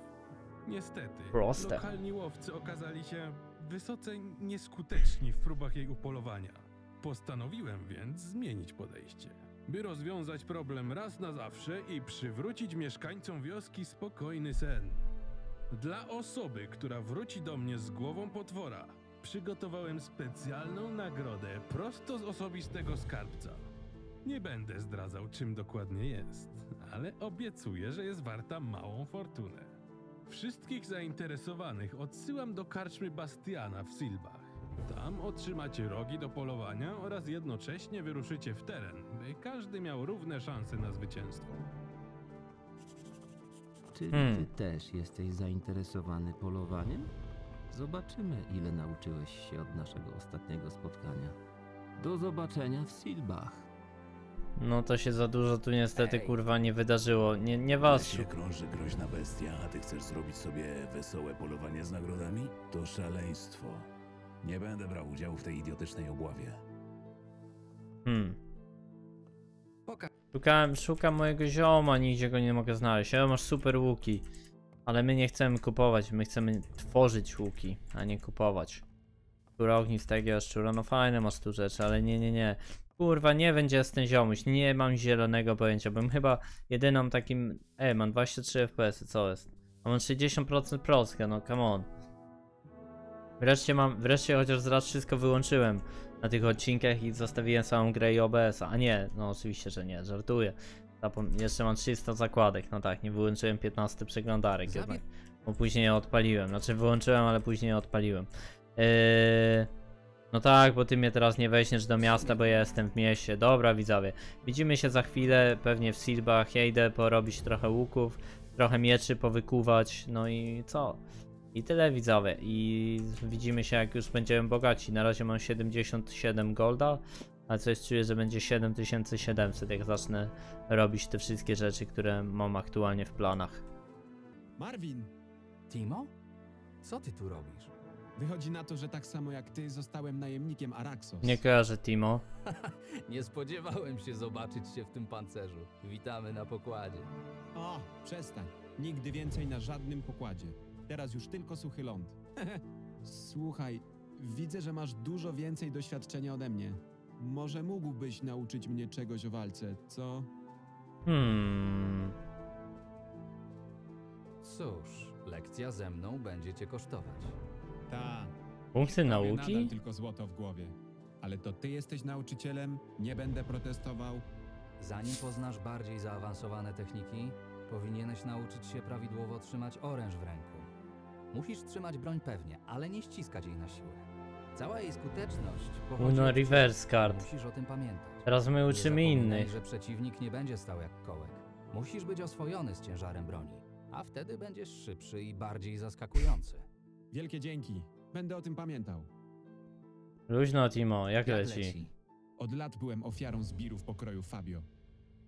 Niestety, Proste. lokalni łowcy okazali się wysoce nieskuteczni w próbach jej upolowania. Postanowiłem więc zmienić podejście, by rozwiązać problem raz na zawsze i przywrócić mieszkańcom wioski spokojny sen. Dla osoby, która wróci do mnie z głową potwora, przygotowałem specjalną nagrodę prosto z osobistego skarbca. Nie będę zdradzał, czym dokładnie jest, ale obiecuję, że jest warta małą fortunę. Wszystkich zainteresowanych odsyłam do karczmy Bastiana w Silbach. Tam otrzymacie rogi do polowania oraz jednocześnie wyruszycie w teren, by każdy miał równe szanse na zwycięstwo. Czy Hmm. ty też jesteś zainteresowany polowaniem? Zobaczymy, ile nauczyłeś się od naszego ostatniego spotkania. Do zobaczenia w Silbach. No to się za dużo tu niestety Ej. kurwa nie wydarzyło. Nie, nie was Lesie krąży groźna bestia, a ty chcesz zrobić sobie wesołe polowanie z nagrodami? To szaleństwo. Nie będę brał udziału w tej idiotycznej obławie. Hmm. Szukałem, szukam mojego zioma, nigdzie go nie mogę znaleźć. Ja masz super łuki. Ale my nie chcemy kupować, my chcemy tworzyć łuki, a nie kupować. Szczura ognistego, jaszczura, no fajne masz tu rzeczy, ale nie, nie, nie. Kurwa, nie będzie z ten ziomuś, nie mam zielonego pojęcia, bym chyba jedyną takim... Ej, mam 23 FPS, co jest? A mam 60% prostka, no come on. Wreszcie mam, wreszcie chociaż raz wszystko wyłączyłem na tych odcinkach i zostawiłem samą grę i OBS-a. A nie, no oczywiście, że nie, żartuję. Zapom- jeszcze mam 300 zakładek, no tak, nie wyłączyłem 15 przeglądarek Zawie- jednak, bo później je odpaliłem. Znaczy wyłączyłem, ale później je odpaliłem. Yy... No tak, bo ty mnie teraz nie weźmiesz do miasta, bo ja jestem w mieście. Dobra, widzowie. Widzimy się za chwilę, pewnie w Silbach. Ja idę porobić trochę łuków, trochę mieczy powykuwać, no i co? I tyle widzowie. I widzimy się jak już będziemy bogaci. Na razie mam 77 golda, a coś czuję, że będzie 7700 jak zacznę robić te wszystkie rzeczy, które mam aktualnie w planach. Marvin, Timo? Co ty tu robisz? wychodzi na to, że tak samo jak ty zostałem najemnikiem Araxos. Nie kojarzę Timo. Nie spodziewałem się zobaczyć cię w tym pancerzu. Witamy na pokładzie. O, przestań. Nigdy więcej na żadnym pokładzie. Teraz już tylko suchy ląd. Słuchaj, widzę, że masz dużo więcej doświadczenia ode mnie. Może mógłbyś nauczyć mnie czegoś o walce, co? Hmm. Cóż, lekcja ze mną będzie cię kosztować. Ta. Punkty Tobie nauki? Nadal tylko złoto w głowie. Ale to ty jesteś nauczycielem, nie będę protestował. Zanim poznasz bardziej zaawansowane techniki, powinieneś nauczyć się prawidłowo trzymać oręż w ręku. Musisz trzymać broń pewnie, ale nie ściskać jej na siłę. Cała jej skuteczność pochodzi Uno od reverse card. Musisz o tym pamiętać. Teraz my Nie uczymy zapominaj, innych. że przeciwnik nie będzie stał jak kołek. Musisz być oswojony z ciężarem broni, a wtedy będziesz szybszy i bardziej zaskakujący. Wielkie dzięki. Będę o tym pamiętał. Luźno Timo, jak Jak leci? leci? Od lat byłem ofiarą zbirów pokroju Fabio.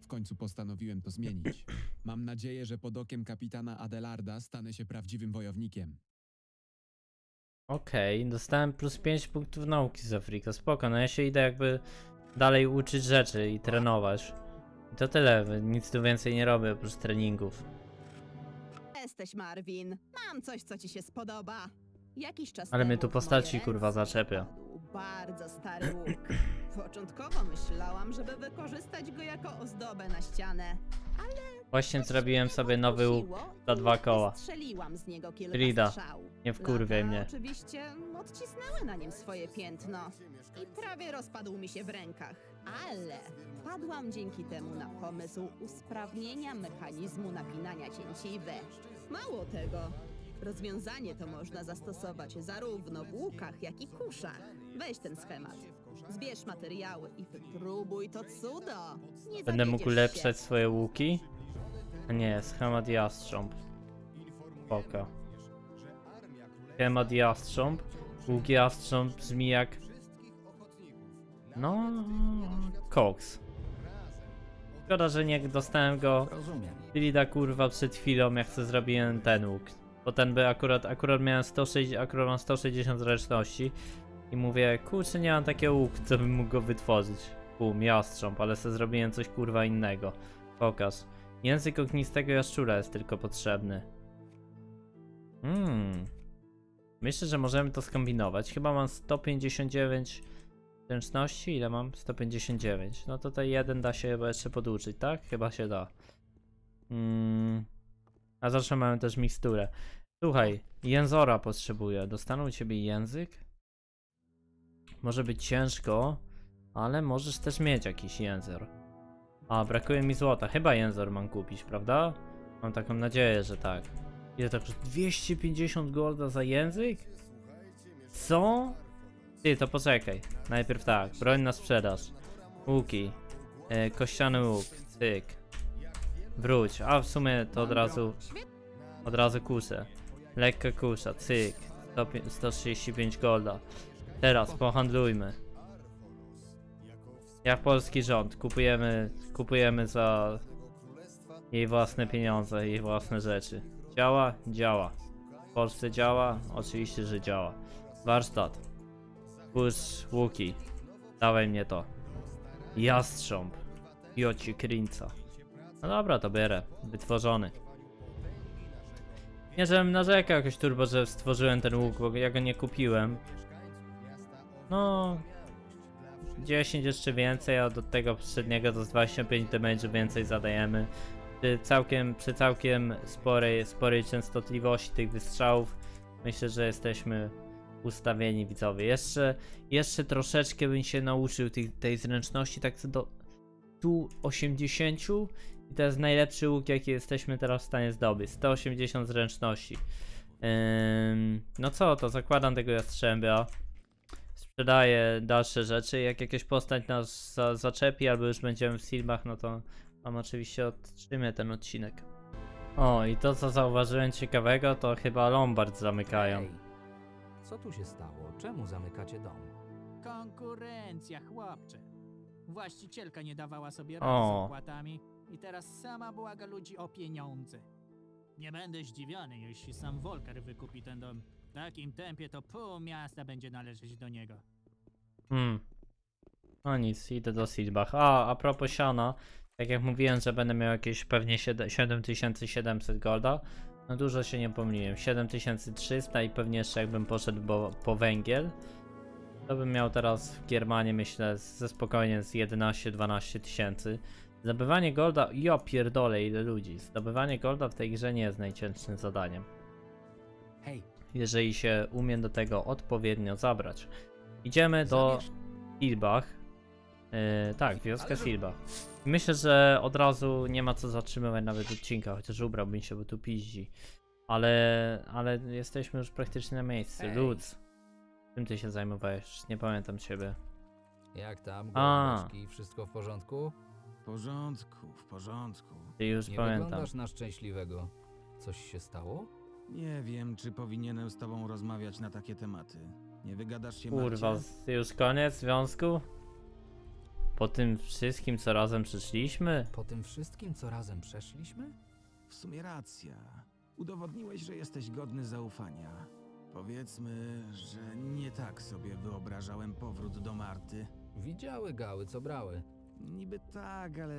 W końcu postanowiłem to zmienić. Mam nadzieję, że pod okiem kapitana Adelarda stanę się prawdziwym wojownikiem. Okej, dostałem plus 5 punktów nauki z Afrika, spoko, no ja się idę jakby dalej uczyć rzeczy i trenować. I to tyle, nic tu więcej nie robię oprócz treningów. Jesteś Marvin. Mam coś, co ci się spodoba. Jakiś czas Ale mnie tu postaci, kurwa, zaczepia. Bardzo stary łuk. Początkowo myślałam, żeby wykorzystać go jako ozdobę na ścianę. Właśnie zrobiłem sobie nowy łuk za dwa koła. Rida, nie wkurwiaj mnie. oczywiście odcisnęły na nim swoje piętno i prawie rozpadł mi się w rękach. Ale wpadłam dzięki temu na pomysł usprawnienia mechanizmu napinania cięciwy. Mało tego, rozwiązanie to można zastosować zarówno w łukach, jak i kuszach. Weź ten schemat. Zbierz materiały i wypróbuj to cudo. Nie Będę mógł ulepszać swoje łuki? Nie, schemat jastrząb. Spoko. Schemat jastrząb. Łuk jastrząb brzmi jak... No... Cox. Szkoda, że nie dostałem go... Bilida kurwa przed chwilą, jak co zrobiłem ten łuk. Bo ten by akurat, akurat miałem 160, akurat mam 160 zręczności. I mówię, kurczę, nie mam takiego łuku, co bym mógł go wytworzyć. Bum, jastrząb, ale sobie zrobiłem coś kurwa innego. Pokaż. Język ognistego jaszczura jest tylko potrzebny. Hmm. Myślę, że możemy to skombinować. Chyba mam 159 zręczności. Ile mam? 159. No to ten jeden da się chyba jeszcze poduczyć, tak? Chyba się da. Mm. A zawsze mamy też miksturę. Słuchaj, jęzora potrzebuję. Dostaną u ciebie język? Może być ciężko, ale możesz też mieć jakiś język. A, brakuje mi złota. Chyba język mam kupić, prawda? Mam taką nadzieję, że tak. Ile to kosztuje? 250 golda za język? Co? Ty, to poczekaj. Najpierw tak, broń na sprzedaż. Łuki. E, kościany łuk. Cyk. Wróć. A w sumie to od razu... Od razu kuszę. Lekka kusza. Cyk. 100 135 golda. Teraz pohandlujmy. Jak polski rząd. Kupujemy, kupujemy za jej własne pieniądze, jej własne rzeczy. Działa? Działa. W Polsce działa? Oczywiście, że działa. Warsztat. Pusz łuki. Dawaj mnie to. Jastrząb. Joci Krinca. No dobra, to bierę. Wytworzony. Nie, żebym narzekał jakoś turbo, że stworzyłem ten łuk, bo ja go nie kupiłem. No... 10 jeszcze więcej, a do tego poprzedniego to z 25 damage więcej zadajemy. Przy całkiem, przy całkiem sporej, sporej częstotliwości tych wystrzałów myślę, że jesteśmy ustawieni widzowie. Jeszcze, jeszcze troszeczkę bym się nauczył tej, tej zręczności tak do 180 i to jest najlepszy łuk jaki jesteśmy teraz w stanie zdobyć. 180 zręczności. Ym, no co, to zakładam tego jastrzębia. Sprzedaję dalsze rzeczy. Jak jakaś postać nas za, zaczepi albo już będziemy w filmach, no to mam oczywiście odtrzymię ten odcinek. O, i to co zauważyłem ciekawego, to chyba Lombard zamykają. Co tu się stało? Czemu zamykacie dom? Konkurencja, chłopcze. Właścicielka nie dawała sobie rady O. z opłatami i teraz sama błaga ludzi o pieniądze. Nie będę zdziwiony, jeśli sam Volker wykupi ten dom. W takim tempie to pół miasta będzie należeć do niego. Hmm. No nic, idę do Silbach. A, a propos siana, tak jak mówiłem, że będę miał jakieś pewnie siedem- 7700 golda, no dużo się nie pomyliłem. 7300 i pewnie jeszcze jakbym poszedł bo, po węgiel, to bym miał teraz w Giermanii myślę ze spokojnie z 11-12 tysięcy. Zdobywanie golda, ja pierdolę ile ludzi. Zdobywanie golda w tej grze nie jest najcięższym zadaniem. Hej, Jeżeli się umie do tego odpowiednio zabrać. Idziemy do Silbach. Yy, tak, wioskę Silbach. Myślę, że od razu nie ma co zatrzymywać nawet odcinka, chociaż ubrałbym się, bo tu piździ. Ale, ale jesteśmy już praktycznie na miejscu. Lutz. Czym ty się zajmowałeś? Nie pamiętam ciebie. Jak tam, A. gołąbeczki, wszystko w porządku? W porządku, w porządku. Ty już Nie pamiętam. wyglądasz na szczęśliwego. Coś się stało? Nie wiem, czy powinienem z tobą rozmawiać na takie tematy. Nie wygadasz się, Kurwa, Marcie? z- już koniec związku? Po tym wszystkim, co razem przyszliśmy? Po tym wszystkim, co razem przeszliśmy? W sumie racja. Udowodniłeś, że jesteś godny zaufania. Powiedzmy, że nie tak sobie wyobrażałem powrót do Marty. Widziały gały, co brały. Niby tak, ale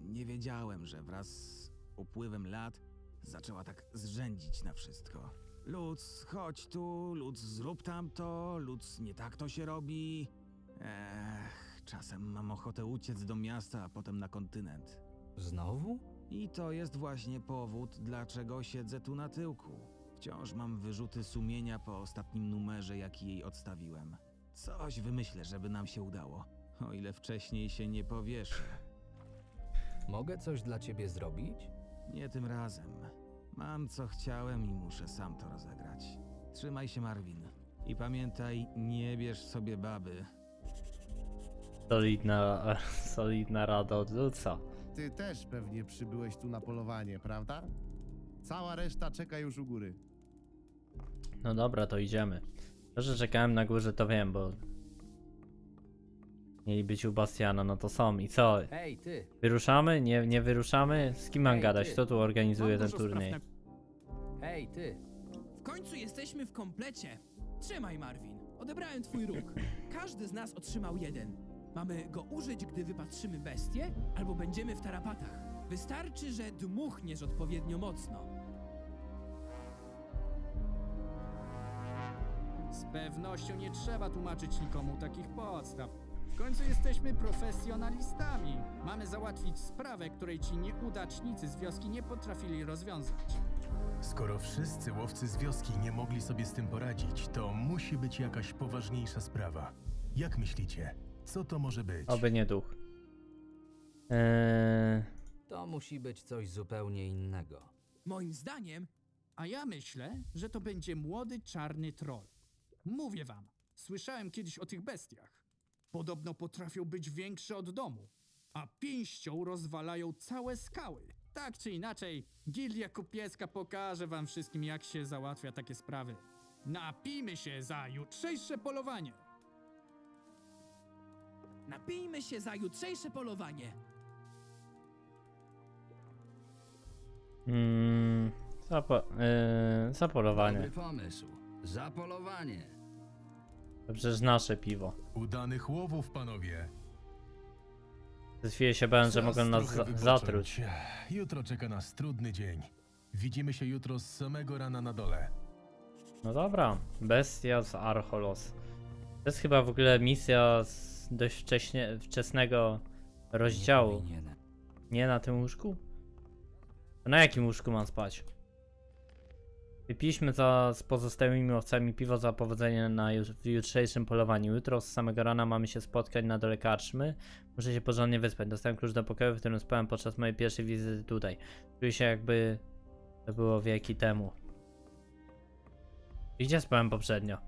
nie wiedziałem, że wraz z upływem lat zaczęła tak zrzędzić na wszystko. Luz, chodź tu, Luz, zrób tamto, Luz, nie tak to się robi. Ech, czasem mam ochotę uciec do miasta, a potem na kontynent. Znowu? I to jest właśnie powód, dlaczego siedzę tu na tyłku. Wciąż mam wyrzuty sumienia po ostatnim numerze, jaki jej odstawiłem. Coś wymyślę, żeby nam się udało. O ile wcześniej się nie powieszę. Mogę coś dla ciebie zrobić? Nie tym razem. Mam co chciałem i muszę sam to rozegrać. Trzymaj się, Marvin. I pamiętaj, nie bierz sobie baby. Solidna, solidna rada od Luca. Ty też pewnie przybyłeś tu na polowanie, prawda? Cała reszta czeka już u góry. No dobra, to idziemy. To, że czekałem na górze, to wiem, bo... Mieli być u Bastiana, no to są. I co? Hej, ty! Wyruszamy? Nie, nie wyruszamy? Z kim mam Ej, gadać? ty. Kto tu organizuje Mam ten dużo spraw turniej? na- Hej, ty! W końcu jesteśmy w komplecie. Trzymaj, Marvin. Odebrałem twój róg. Każdy z nas otrzymał jeden. Mamy go użyć, gdy wypatrzymy bestię, albo będziemy w tarapatach. Wystarczy, że dmuchniesz odpowiednio mocno. Z pewnością nie trzeba tłumaczyć nikomu takich podstaw. W końcu jesteśmy profesjonalistami. Mamy załatwić sprawę, której ci nieudacznicy z wioski nie potrafili rozwiązać. Skoro wszyscy łowcy z wioski nie mogli sobie z tym poradzić, to musi być jakaś poważniejsza sprawa. Jak myślicie, co to może być? Oby nie duch. Eee, To musi być coś zupełnie innego. Moim zdaniem, A ja myślę, że to będzie młody czarny troll. Mówię wam, słyszałem kiedyś o tych bestiach. Podobno potrafią być większe od domu, a pięścią rozwalają całe skały. Tak czy inaczej, Gildia Kupiecka pokaże wam wszystkim, jak się załatwia takie sprawy. Napijmy się za jutrzejsze polowanie. napijmy się za jutrzejsze polowanie. mm, zapo eee, zapolowanie. Dobry pomysł. Zapolowanie. To przecież nasze piwo. Udanych łowów, panowie. Chwilę się bałem, że mogą nas za zatruć. Jutro czeka nas trudny dzień. Widzimy się jutro z samego rana na dole. No dobra, bestia z Archolos. To jest chyba w ogóle misja z dość wcześnie, wczesnego rozdziału. Nie na tym łóżku? Na jakim łóżku mam spać? Wypiliśmy za, z pozostałymi łowcami piwo za powodzenie na ju- w jutrzejszym polowaniu. Jutro z samego rana mamy się spotkać na dole karczmy. Muszę się porządnie wyspać. Dostałem klucz do pokoju, w którym spałem podczas mojej pierwszej wizyty tutaj. Czuję się jakby to było wieki temu. Gdzie spałem poprzednio?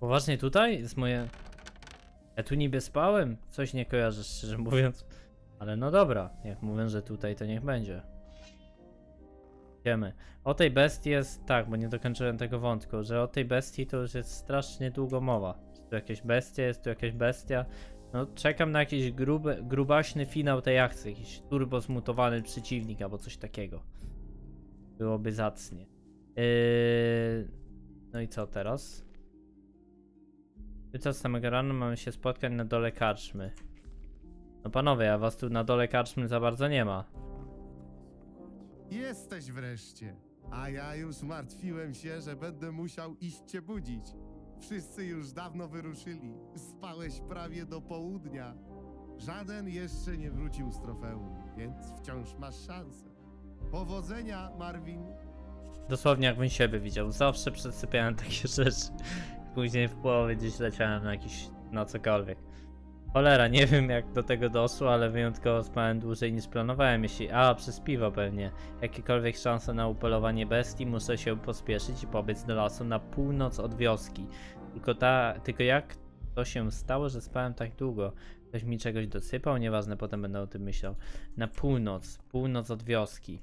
Poważnie tutaj? Jest moje... Ja tu niby spałem? Coś nie kojarzę szczerze mówiąc. Ale no dobra, jak mówię, że tutaj to niech będzie. Wiemy. O tej bestii jest, tak, bo nie dokończyłem tego wątku, że o tej bestii to już jest strasznie długo mowa. Jest tu jakieś bestie, jest tu jakaś bestia. No czekam na jakiś grube, grubaśny finał tej akcji, jakiś turbo zmutowany przeciwnik albo coś takiego. Byłoby zacnie. Yy... No i co teraz? Jutro z samego rana mamy się spotkać na dole karczmy. No panowie, a was tu na dole karczmy za bardzo nie ma. Jesteś wreszcie. A ja już martwiłem się, że będę musiał iść cię budzić. Wszyscy już dawno wyruszyli. Spałeś prawie do południa. Żaden jeszcze nie wrócił z trofeum, więc wciąż masz szansę. Powodzenia, Marvin. Dosłownie jakbym siebie widział. Zawsze przesypiałem takie rzeczy. Później w połowie gdzieś leciałem na jakiś, na cokolwiek. Cholera, nie wiem jak do tego doszło, ale wyjątkowo spałem dłużej niż planowałem. Jeśli, a przez piwo pewnie, jakiekolwiek szanse na upolowanie bestii, muszę się pospieszyć i pobiec do lasu na północ od wioski. Tylko ta, tylko jak to się stało, że spałem tak długo? Ktoś mi czegoś dosypał? Nieważne, potem będę o tym myślał. Na północ, północ od wioski.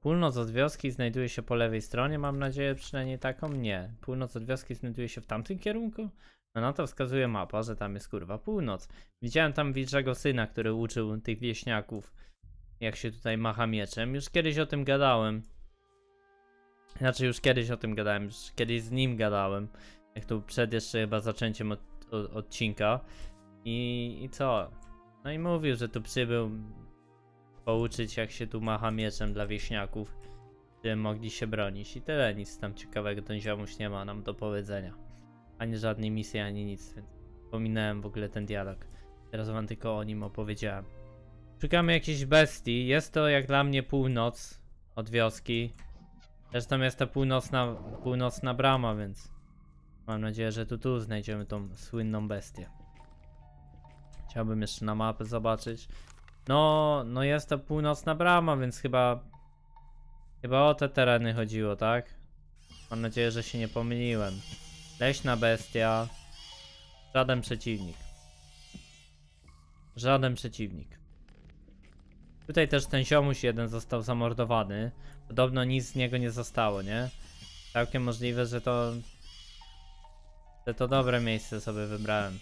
Północ od wioski znajduje się po lewej stronie, mam nadzieję przynajmniej taką? Nie. Północ od wioski znajduje się w tamtym kierunku? No na to wskazuje mapa, że tam jest kurwa północ. Widziałem tam wilczego syna, który uczył tych wieśniaków, jak się tutaj macha mieczem. Już kiedyś o tym gadałem. Znaczy już kiedyś o tym gadałem, już kiedyś z nim gadałem. Jak tu przed jeszcze chyba zaczęciem od, od, odcinka. I, I co? No i mówił, że tu przybył pouczyć jak się tu macha mieczem dla wieśniaków, żeby mogli się bronić i tyle, nic tam ciekawego ten ziomuś nie ma nam do powiedzenia. Ani żadnej misji, ani nic, więc pominąłem w ogóle ten dialog. Teraz wam tylko o nim opowiedziałem. Szukamy jakiejś bestii, jest to jak dla mnie północ od wioski. Zresztą jest to północna, północna brama, więc mam nadzieję, że tu, tu znajdziemy tą słynną bestię. Chciałbym jeszcze na mapę zobaczyć. No, no jest to północna brama, więc chyba chyba o te tereny chodziło, tak? Mam nadzieję, że się nie pomyliłem. Leśna bestia. Żaden przeciwnik. Żaden przeciwnik. Tutaj też ten ziomuś jeden został zamordowany. Podobno nic z niego nie zostało, nie? Całkiem możliwe, że to... Że to dobre miejsce sobie wybrałem.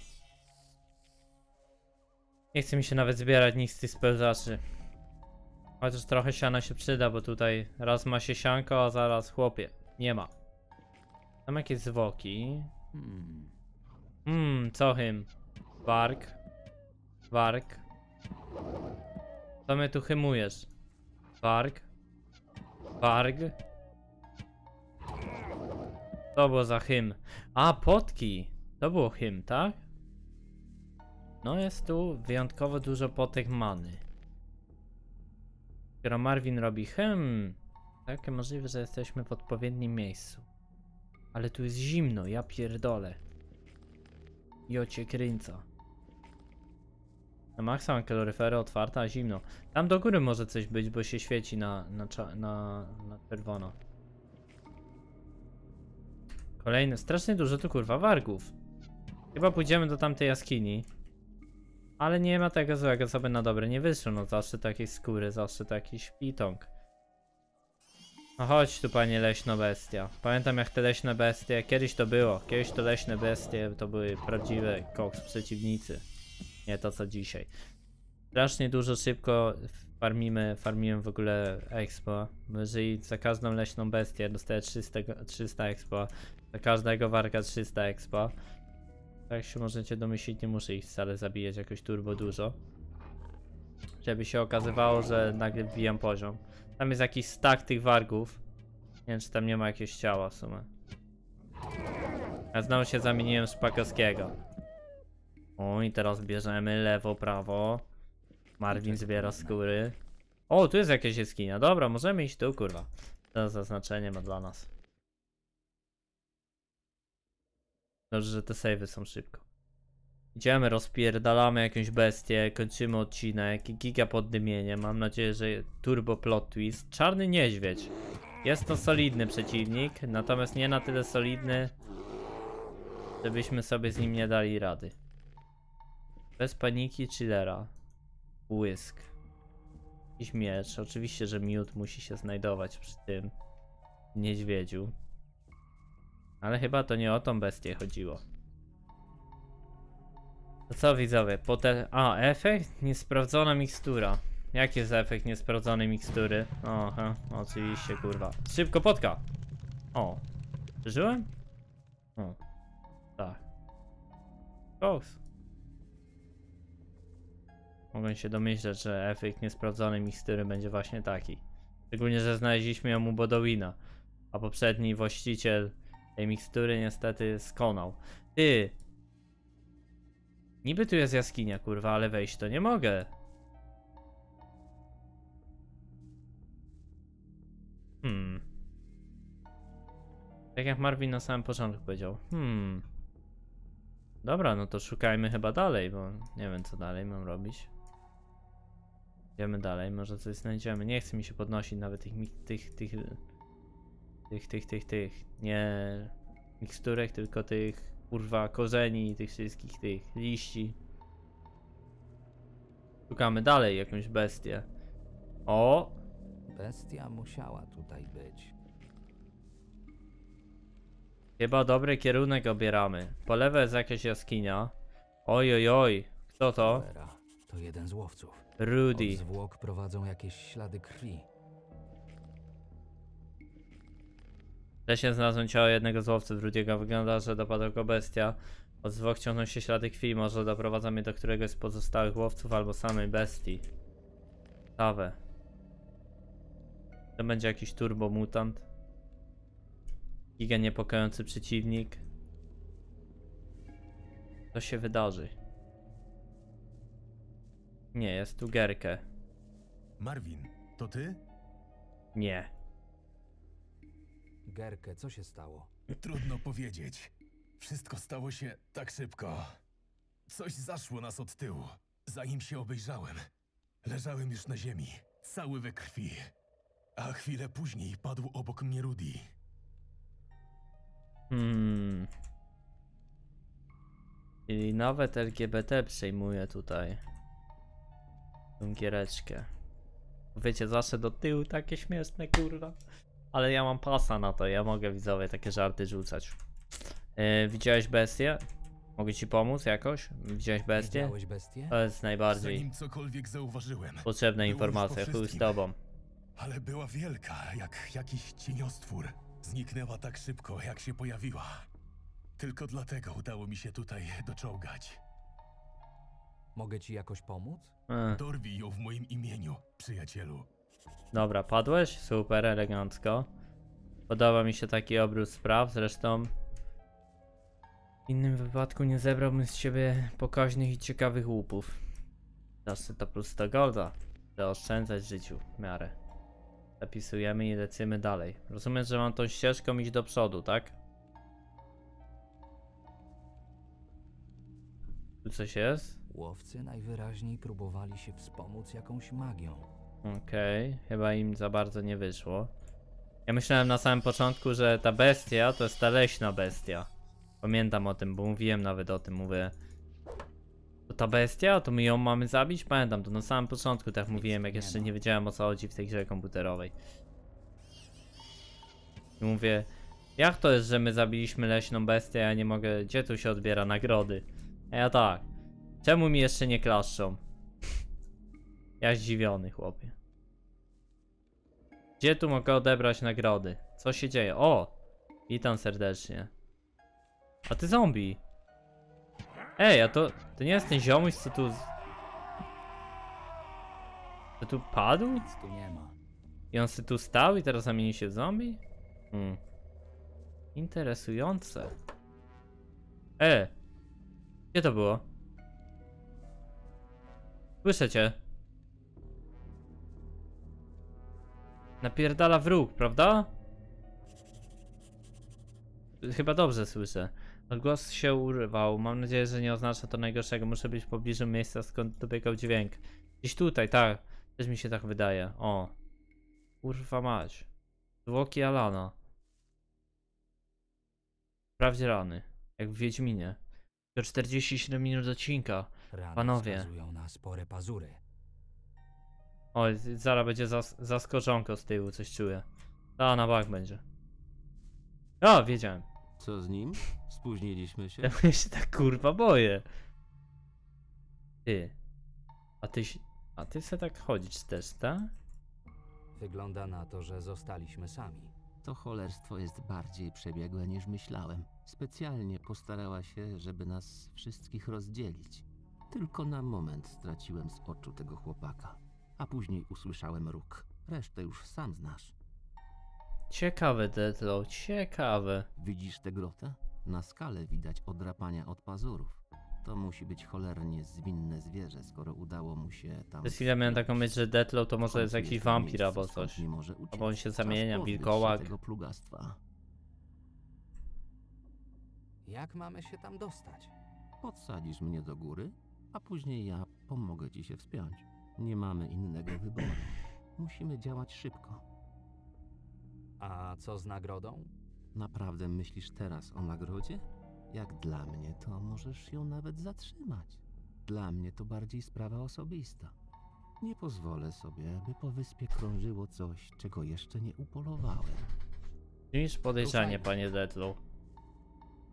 Nie chce mi się nawet zbierać nic z tych spełzaczy. Chociaż trochę siana się przyda, bo tutaj raz ma się sianko, a zaraz chłopie. Nie ma. Tam jakieś zwłoki. Hmm. Hmm, co hym? Warg. Warg. Co mnie tu hymujesz? Warg. Warg. To było za hymn. A, potki. To było hymn, tak? No jest tu wyjątkowo dużo potek many. Skoro Marvin robi hymn, takie możliwe, że jesteśmy w odpowiednim miejscu. Ale tu jest zimno, ja pierdolę. Jocie kręca. Na maksa mam kaloryfery otwarta, a zimno. Tam do góry może coś być, bo się świeci na, na, na, na czerwono. Kolejny, strasznie dużo tu kurwa wargów. Chyba pójdziemy do tamtej jaskini. Ale nie ma tego złego, co by na dobre nie wyszło. No zawsze takiej skóry, zawsze taki pitąg. No chodź tu panie leśno bestia. Pamiętam jak te leśne bestie, kiedyś to było. Kiedyś to leśne bestie to były prawdziwe koks przeciwnicy. Nie to co dzisiaj. Strasznie dużo szybko farmimy, farmiłem w ogóle expo. Jeżeli za każdą leśną bestię dostaję 300, go- 300 expo, za każdego warga 300 expo. Tak się możecie domyślić, nie muszę ich wcale zabijać jakoś turbo dużo. Żeby się okazywało, że nagle wbijam poziom. Tam jest jakiś stack tych wargów. Nie wiem, czy tam nie ma jakiegoś ciała w sumie. Ja znowu się zamieniłem w Szpakowskiego. O, i teraz bierzemy lewo, prawo. Marvin zbiera skóry. O, tu jest jakaś jaskinia. Dobra, możemy iść tu, kurwa. To zaznaczenie ma dla nas. Dobrze, że te savey są szybko. Idziemy, rozpierdalamy jakąś bestię, kończymy odcinek, giga poddymienie, mam nadzieję, że turbo plot twist. Czarny niedźwiedź. Jest to solidny przeciwnik, natomiast nie na tyle solidny, żebyśmy sobie z nim nie dali rady. Bez paniki chillera. Błysk. Jakiś miecz, oczywiście, że miód musi się znajdować przy tym niedźwiedziu. Ale chyba to nie o tą bestię chodziło. To co widzowie, po te... A, efekt? Niesprawdzona mikstura. Jaki jest efekt niesprawdzonej mikstury? Oha, oczywiście kurwa. Szybko potka! O. Przeżyłem? O. Tak. Fox. Mogłem się domyśleć, że efekt niesprawdzonej mikstury będzie właśnie taki. Szczególnie, że znaleźliśmy ją u Bodowina. A poprzedni właściciel tej mikstury niestety skonał. Ty! Niby tu jest jaskinia, kurwa, ale wejść to nie mogę. Hmm. Tak jak Marvin na samym początku powiedział. Hmm. Dobra, no to szukajmy chyba dalej, bo nie wiem co dalej mam robić. Idziemy dalej, może coś znajdziemy. Nie chce mi się podnosić nawet tych, tych, tych, tych, tych, tych, tych, nie miksturek, tylko tych, kurwa, korzeni i tych wszystkich tych liści. Szukamy dalej jakąś bestię. O! Bestia musiała tutaj być. Chyba dobry kierunek obieramy. Po lewej jest jakaś jaskinia. Oj, oj, oj. Kto to? Cholera, to jeden z łowców. Rudy. Od zwłok prowadzą jakieś ślady krwi. Leśnie znalazłem ciało jednego z łowców Rudiego. Wygląda, że dopadła go bestia. Od zwłok ciągną się ślady krwi. Może doprowadza mnie do któregoś z pozostałych łowców albo samej bestii. Ciekawe. To będzie jakiś turbo mutant. Giga niepokojący przeciwnik. Co się wydarzy? Nie, jest tu Gerkę. Marvin, to ty? Nie. Gerkę, co się stało? Trudno powiedzieć. Wszystko stało się tak szybko. Coś zaszło nas od tyłu. Zanim się obejrzałem, leżałem już na ziemi, cały we krwi. A chwilę później padł obok mnie Rudy. Hmm. Czyli nawet LGBT przejmuje tutaj tą giereczkę. Wiecie, zawsze do tyłu takie śmieszne, kurwa. Ale ja mam pasa na to, ja mogę widzowie takie żarty rzucać. Yy, widziałeś bestię? Mogę ci pomóc jakoś? Widziałeś bestię? Bestię? To jest najbardziej Zanim cokolwiek zauważyłem. potrzebna informacja, chuj z tobą. Ale była wielka, jak jakiś cieniostwór. Zniknęła tak szybko, jak się pojawiła. Tylko dlatego udało mi się tutaj doczołgać. Mogę ci jakoś pomóc? Ech. Dorwij ją w moim imieniu, przyjacielu. Dobra, padłeś? Super, elegancko. Podoba mi się taki obrót spraw, zresztą w innym wypadku nie zebrałbym z ciebie pokaźnych i ciekawych łupów. Sobie to plus 100 golda. Zaoszczędzać w życiu w miarę. Zapisujemy i lecimy dalej. Rozumiem, że mam tą ścieżką iść do przodu, tak? Tu coś jest? Łowcy najwyraźniej próbowali się wspomóc jakąś magią. Okej, chyba im za bardzo nie wyszło. Ja myślałem na samym początku, że ta bestia to jest ta leśna bestia. Pamiętam o tym, bo mówiłem nawet o tym, mówię. To ta bestia, to my ją mamy zabić? Pamiętam, to na samym początku tak mówiłem, jak jeszcze nie wiedziałem o co chodzi w tej grze komputerowej. I mówię, jak to jest, że my zabiliśmy leśną bestię, ja nie mogę, gdzie tu się odbiera nagrody? A ja tak, czemu mi jeszcze nie klaszczą? Ja zdziwiony, chłopie. Gdzie tu mogę odebrać nagrody? Co się dzieje? O! Witam serdecznie. A ty zombie. Ej, a to, to nie jest ten ziomuś, co tu... Co tu padł? Nic tu nie ma. I on tu stał i teraz zamienił się w zombie? Hmm. Interesujące. E! Gdzie to było? Słyszę cię. Napierdala wróg, prawda? Chyba dobrze słyszę. Odgłos się urywał. Mam nadzieję, że nie oznacza to najgorszego. Muszę być w pobliżu miejsca, skąd dobiegał dźwięk. Gdzieś tutaj, tak. Też mi się tak wydaje. O. Kurwa mać. Zwłoki Alana. Wprawdzie rany. Jak w Wiedźminie. To 47 minut odcinka. Rany Panowie. na spore pazury. Oj, zaraz będzie zas zaskoczonko z tyłu, coś czuję. A, na bak będzie. A, wiedziałem. Co z nim? Spóźniliśmy się? Ja się tak kurwa boję. Ty. A ty A ty se tak chodzisz też, tak? Wygląda na to, że zostaliśmy sami. To cholerstwo jest bardziej przebiegłe niż myślałem. Specjalnie postarała się, żeby nas wszystkich rozdzielić. Tylko na moment straciłem z oczu tego chłopaka. A później usłyszałem róg. Resztę już sam znasz. Ciekawe, Deadlow, ciekawe. Widzisz tę grotę? Na skale widać odrapania od pazurów. To musi być cholernie zwinne zwierzę, skoro udało mu się tam... Przez chwilę miałem taką myśl, że Deadlow to może jest jakiś wampir albo coś. nie może Albo on się zamienia, pozbyć się wilkołak. tego plugastwa. Jak mamy się tam dostać? Podsadzisz mnie do góry, a później ja pomogę ci się wspiąć. Nie mamy innego wyboru. Musimy działać szybko. A co z nagrodą? Naprawdę myślisz teraz o nagrodzie? Jak dla mnie, to możesz ją nawet zatrzymać. Dla mnie to bardziej sprawa osobista. Nie pozwolę sobie, by po wyspie krążyło coś, czego jeszcze nie upolowałem. Niż podejrzanie, panie Deadlow.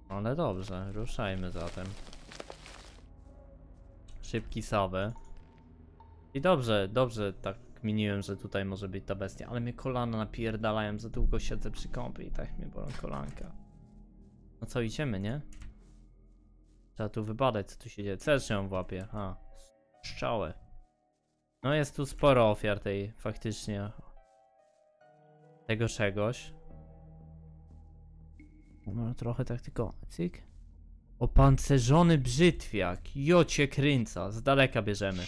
Ale dobrze, ruszajmy zatem. Szybki Sawę. I dobrze, dobrze tak kminiłem, że tutaj może być ta bestia, ale mnie kolana napierdalają, za długo siedzę przy kąpie i tak mnie bolą kolanka. No co, idziemy, nie? Trzeba tu wybadać, co tu się dzieje. Jeszcze ją łapie? A, strzałę. No jest tu sporo ofiar tej, faktycznie. Tego czegoś. No trochę tak tylko, cyk. Opancerzony brzytwiak, jocie kręca, z daleka bierzemy.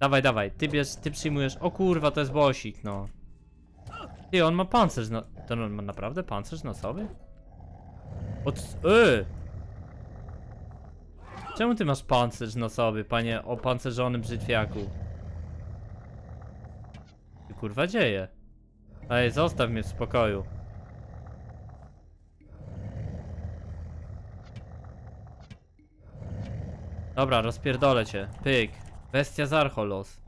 Dawaj, dawaj, ty bierz, ty przyjmujesz, o kurwa to jest bosik, no. Ty, on ma pancerz, no, to on ma naprawdę pancerz nosowy? Od, y! Czemu ty masz pancerz nosowy, panie opancerzonym brzytwiaku? Ty kurwa dzieje? Ej, zostaw mnie w spokoju. Dobra, rozpierdolę cię. Pyk. Bestia Zarcholos.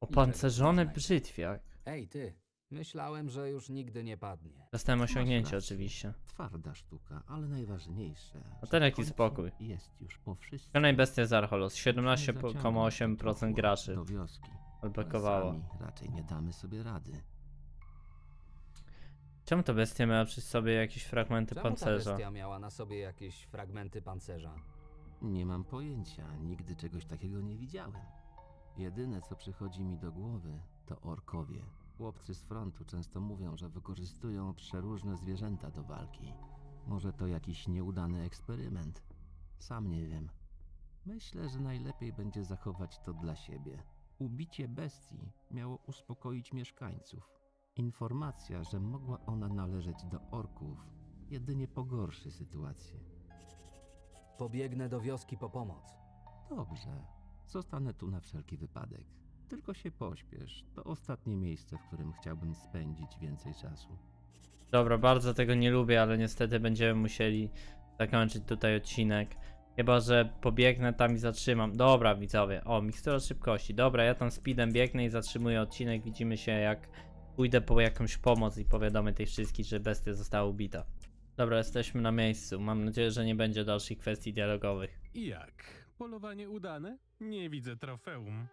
Opancerzony brzytwiak. Ej, ty. Myślałem, że już nigdy nie padnie. Dostałem osiągnięcie rację. oczywiście. Twarda sztuka, ale najważniejsze. Że ten jaki spokój. Jest już po wszystkim. Kolejna bestia. Musimy zaciągnąć 17,8% ten graczy. do wioski. Odblokowało. Raczej nie damy sobie rady. Czemu ta bestia miała przy sobie jakieś fragmenty Czemu ta pancerza? bestia miała na sobie jakieś fragmenty pancerza? Nie mam pojęcia, nigdy czegoś takiego nie widziałem. Jedyne, co przychodzi mi do głowy, to orkowie. Chłopcy z frontu często mówią, że wykorzystują przeróżne zwierzęta do walki. Może to jakiś nieudany eksperyment? Sam nie wiem. Myślę, że najlepiej będzie zachować to dla siebie. Ubicie bestii miało uspokoić mieszkańców. Informacja, że mogła ona należeć do orków, jedynie pogorszy sytuację. Pobiegnę do wioski po pomoc. Dobrze. Zostanę tu na wszelki wypadek. Tylko się pośpiesz. To ostatnie miejsce, w którym chciałbym spędzić więcej czasu. Dobra, bardzo tego nie lubię, ale niestety będziemy musieli zakończyć tutaj odcinek. Chyba, że pobiegnę tam i zatrzymam. Dobra, widzowie. O, mikstura szybkości. Dobra, ja tam speedem biegnę i zatrzymuję odcinek. Widzimy się jak pójdę po jakąś pomoc i powiadomię tych wszystkich, że bestia została ubita. Dobra, jesteśmy na miejscu. Mam nadzieję, że nie będzie dalszych kwestii dialogowych. Jak? Polowanie udane? Nie widzę trofeum.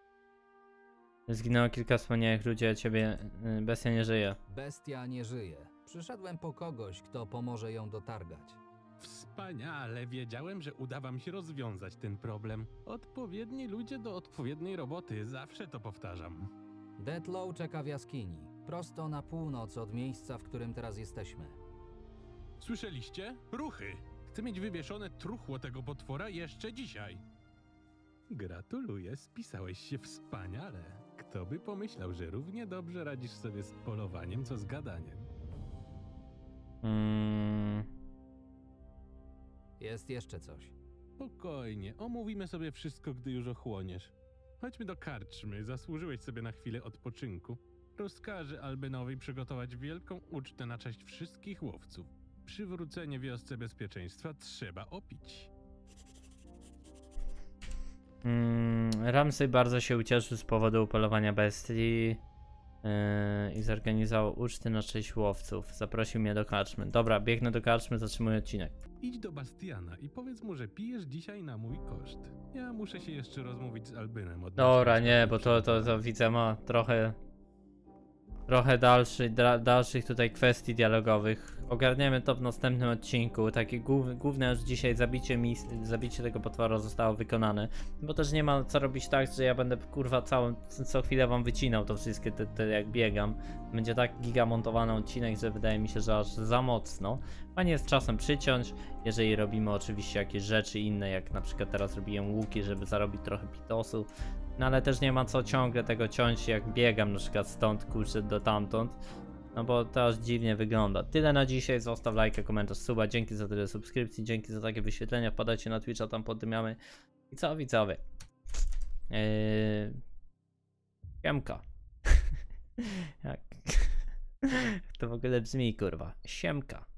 Zginęło kilka wspaniałych ludzi, a ciebie y, bestia nie żyje. Bestia nie żyje. Przyszedłem po kogoś, kto pomoże ją dotargać. Wspaniale, wiedziałem, że uda wam się rozwiązać ten problem. Odpowiedni ludzie do odpowiedniej roboty, zawsze to powtarzam. Deadlow czeka w jaskini, prosto na północ od miejsca, w którym teraz jesteśmy. Słyszeliście? Ruchy! Chcę mieć wywieszone truchło tego potwora jeszcze dzisiaj. Gratuluję, spisałeś się wspaniale. Kto by pomyślał, że równie dobrze radzisz sobie z polowaniem, co z gadaniem? Mm, Jest jeszcze coś. Spokojnie, omówimy sobie wszystko, gdy już ochłoniesz. Chodźmy do karczmy, zasłużyłeś sobie na chwilę odpoczynku. Rozkażę Albenowi przygotować wielką ucztę na cześć wszystkich łowców. Przywrócenie wiosce bezpieczeństwa trzeba opić. Mm, Ramsey bardzo się ucieszył z powodu upolowania bestii yy, i zorganizował uczty na cześć łowców. Zaprosił mnie do karczmy. Dobra, biegnę do karczmy, zatrzymuję odcinek. Idź do Bastiana i powiedz mu, że pijesz dzisiaj na mój koszt. Ja muszę się jeszcze rozmówić z Albynem Dobra, nie, bo to, to, to widzę ma trochę trochę dalszy, dalszych tutaj kwestii dialogowych. Ogarniemy to w następnym odcinku. Takie głów, główne już dzisiaj zabicie mis, zabicie tego potwora zostało wykonane. Bo też nie ma co robić tak, że ja będę kurwa całą, co chwilę wam wycinał to wszystkie te, te jak biegam. Będzie tak gigamontowany odcinek, że wydaje mi się, że aż za mocno. Fajnie jest czasem przyciąć, jeżeli robimy oczywiście jakieś rzeczy inne, jak na przykład teraz robiłem łuki, żeby zarobić trochę pitosu. No ale też nie ma co ciągle tego ciąć, jak biegam na przykład stąd, kurczę, do tamtąd. No bo to aż dziwnie wygląda. Tyle na dzisiaj, zostaw lajka, komentarz, suba, dzięki za tyle subskrypcji, dzięki za takie wyświetlenia, wpadajcie na Twitcha, tam poddymiamy. I co widzowie? Yy... Siemka. Jak... to w ogóle brzmi, kurwa. Siemka.